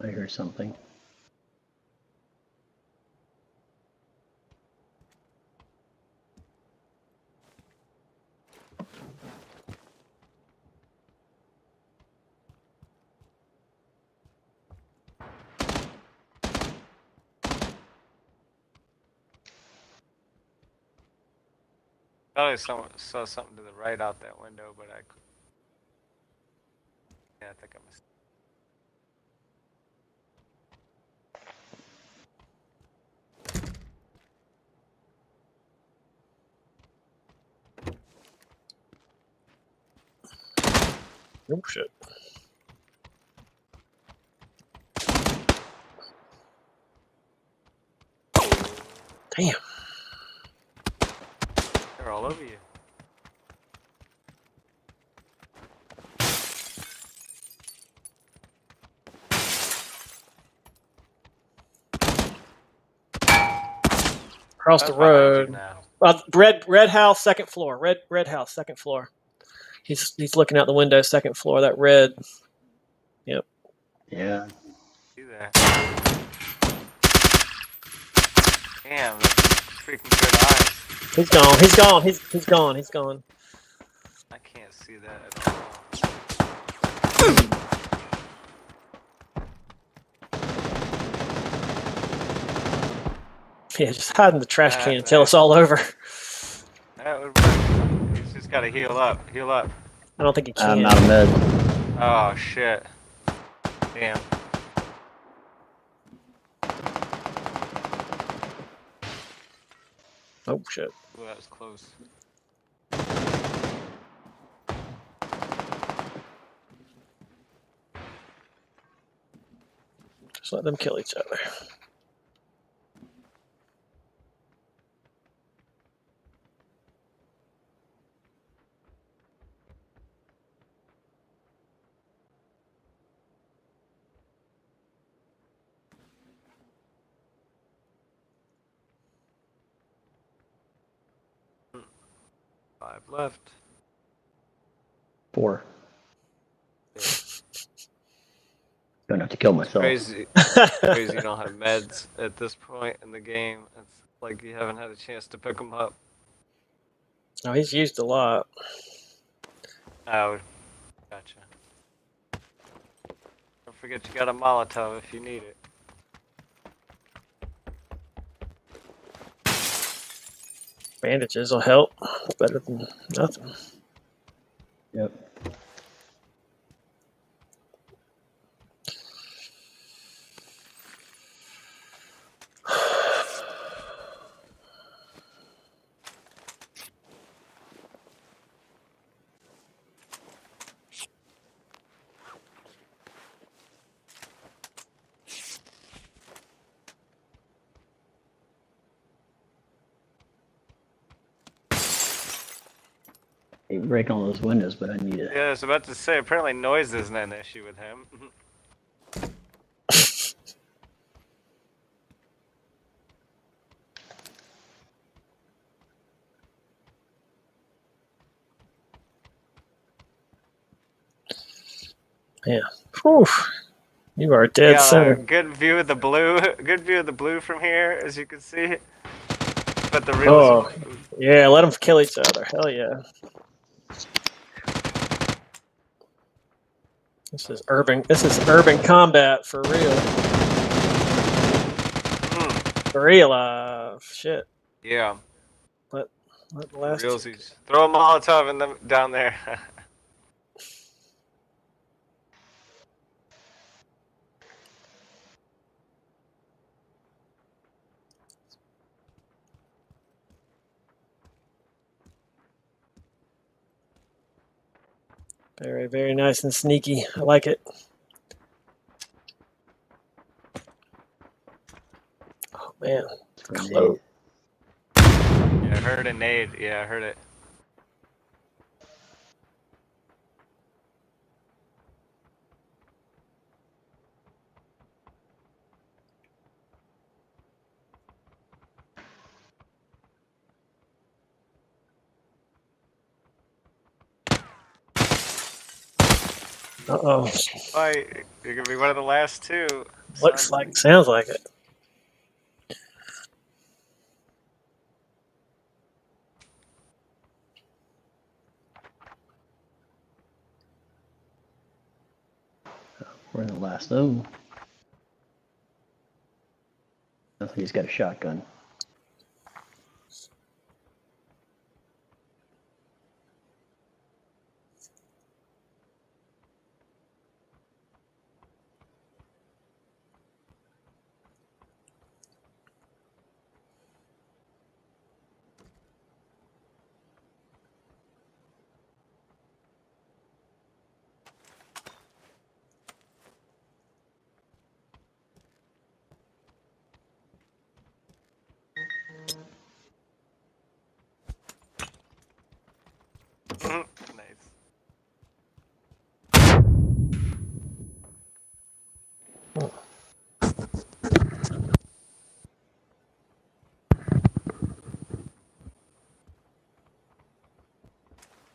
I hear something. thought I saw something to the right out that window, but I. Yeah, I think I missed. Oh shit. Damn. They're all over you. Across the road. Uh, red red house, second floor. Red red house, second floor. He's he's looking out the window, second floor. That red. Yep. Yeah. See that? Damn, freaking good eyes. He's gone. He's gone. He's he's gone. He's gone. I can't see that at all. Yeah, just hide in the trash can until it's all over. That would work. He's just gotta heal up. Heal up. I don't think he can. I'm can. out of med. Oh shit. Damn. Oh shit. Ooh, that was close. Just let them kill each other. Left. Four. Don't have to kill myself. Crazy. Crazy you don't have meds at this point in the game. It's like you haven't had a chance to pick them up. oh, he's used a lot. Oh, gotcha. Don't forget you got a Molotov if you need it. Bandages will help. Better than nothing. Yep. Hate breaking all those windows, but I need it. Yeah, I was about to say, apparently noise isn't an issue with him. Yeah. Whew. You are dead a center. good view of the blue. Good view of the blue from here, as you can see. But the real Oh, yeah, let them kill each other. Hell yeah. This is urban. This is urban combat for real. Mm, For real. Uh, shit. yeah, Let the last. realsies. Throw a Molotov in them down there. Very, very nice and sneaky. I like it. Oh man, Grenade. yeah, I heard a nade. Yeah, I heard it. Uh oh. Fight. You're gonna be one of the last two. Looks son. like, sounds like it. We're in the last. Oh. I think he's got a shotgun. nice.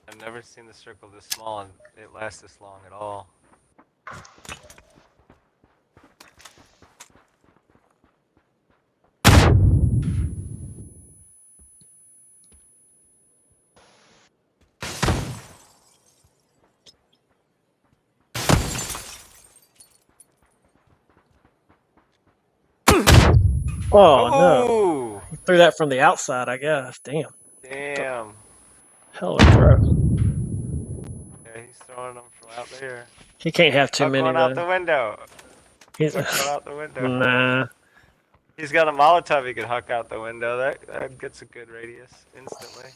I've never seen the circle this small and it lasts this long at all. Oh, no. Oh, Threw that from the outside, I guess. Damn. Damn. Hell of a throw. Yeah, he's throwing them from out there. He can't have too many. one out though. the window. He's out the window. nah. He's got a Molotov he could huck out the window. That that gets a good radius instantly.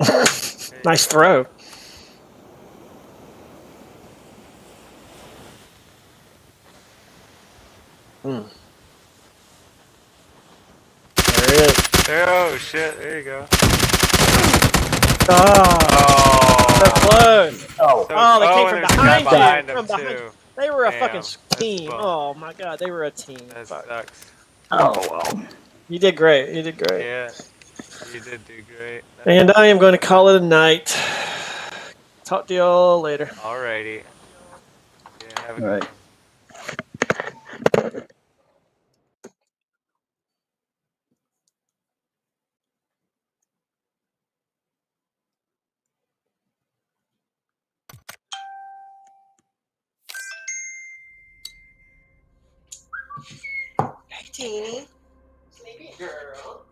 Nice throw. Hmm. There it is. Oh shit! There you go. Oh, so Oh. close. Oh, So- Oh, they came oh, and from there's a guy behind you, from behind- too. They were a Damn, fucking team. Oh my god, they were a team. That Fuck. sucks. oh well. You did great. You did great. Yeah, you did do great. And I am going to call it a night. Talk to y'all later. Alrighty. Yeah, have a All good right. Teeny. Sleepy girl.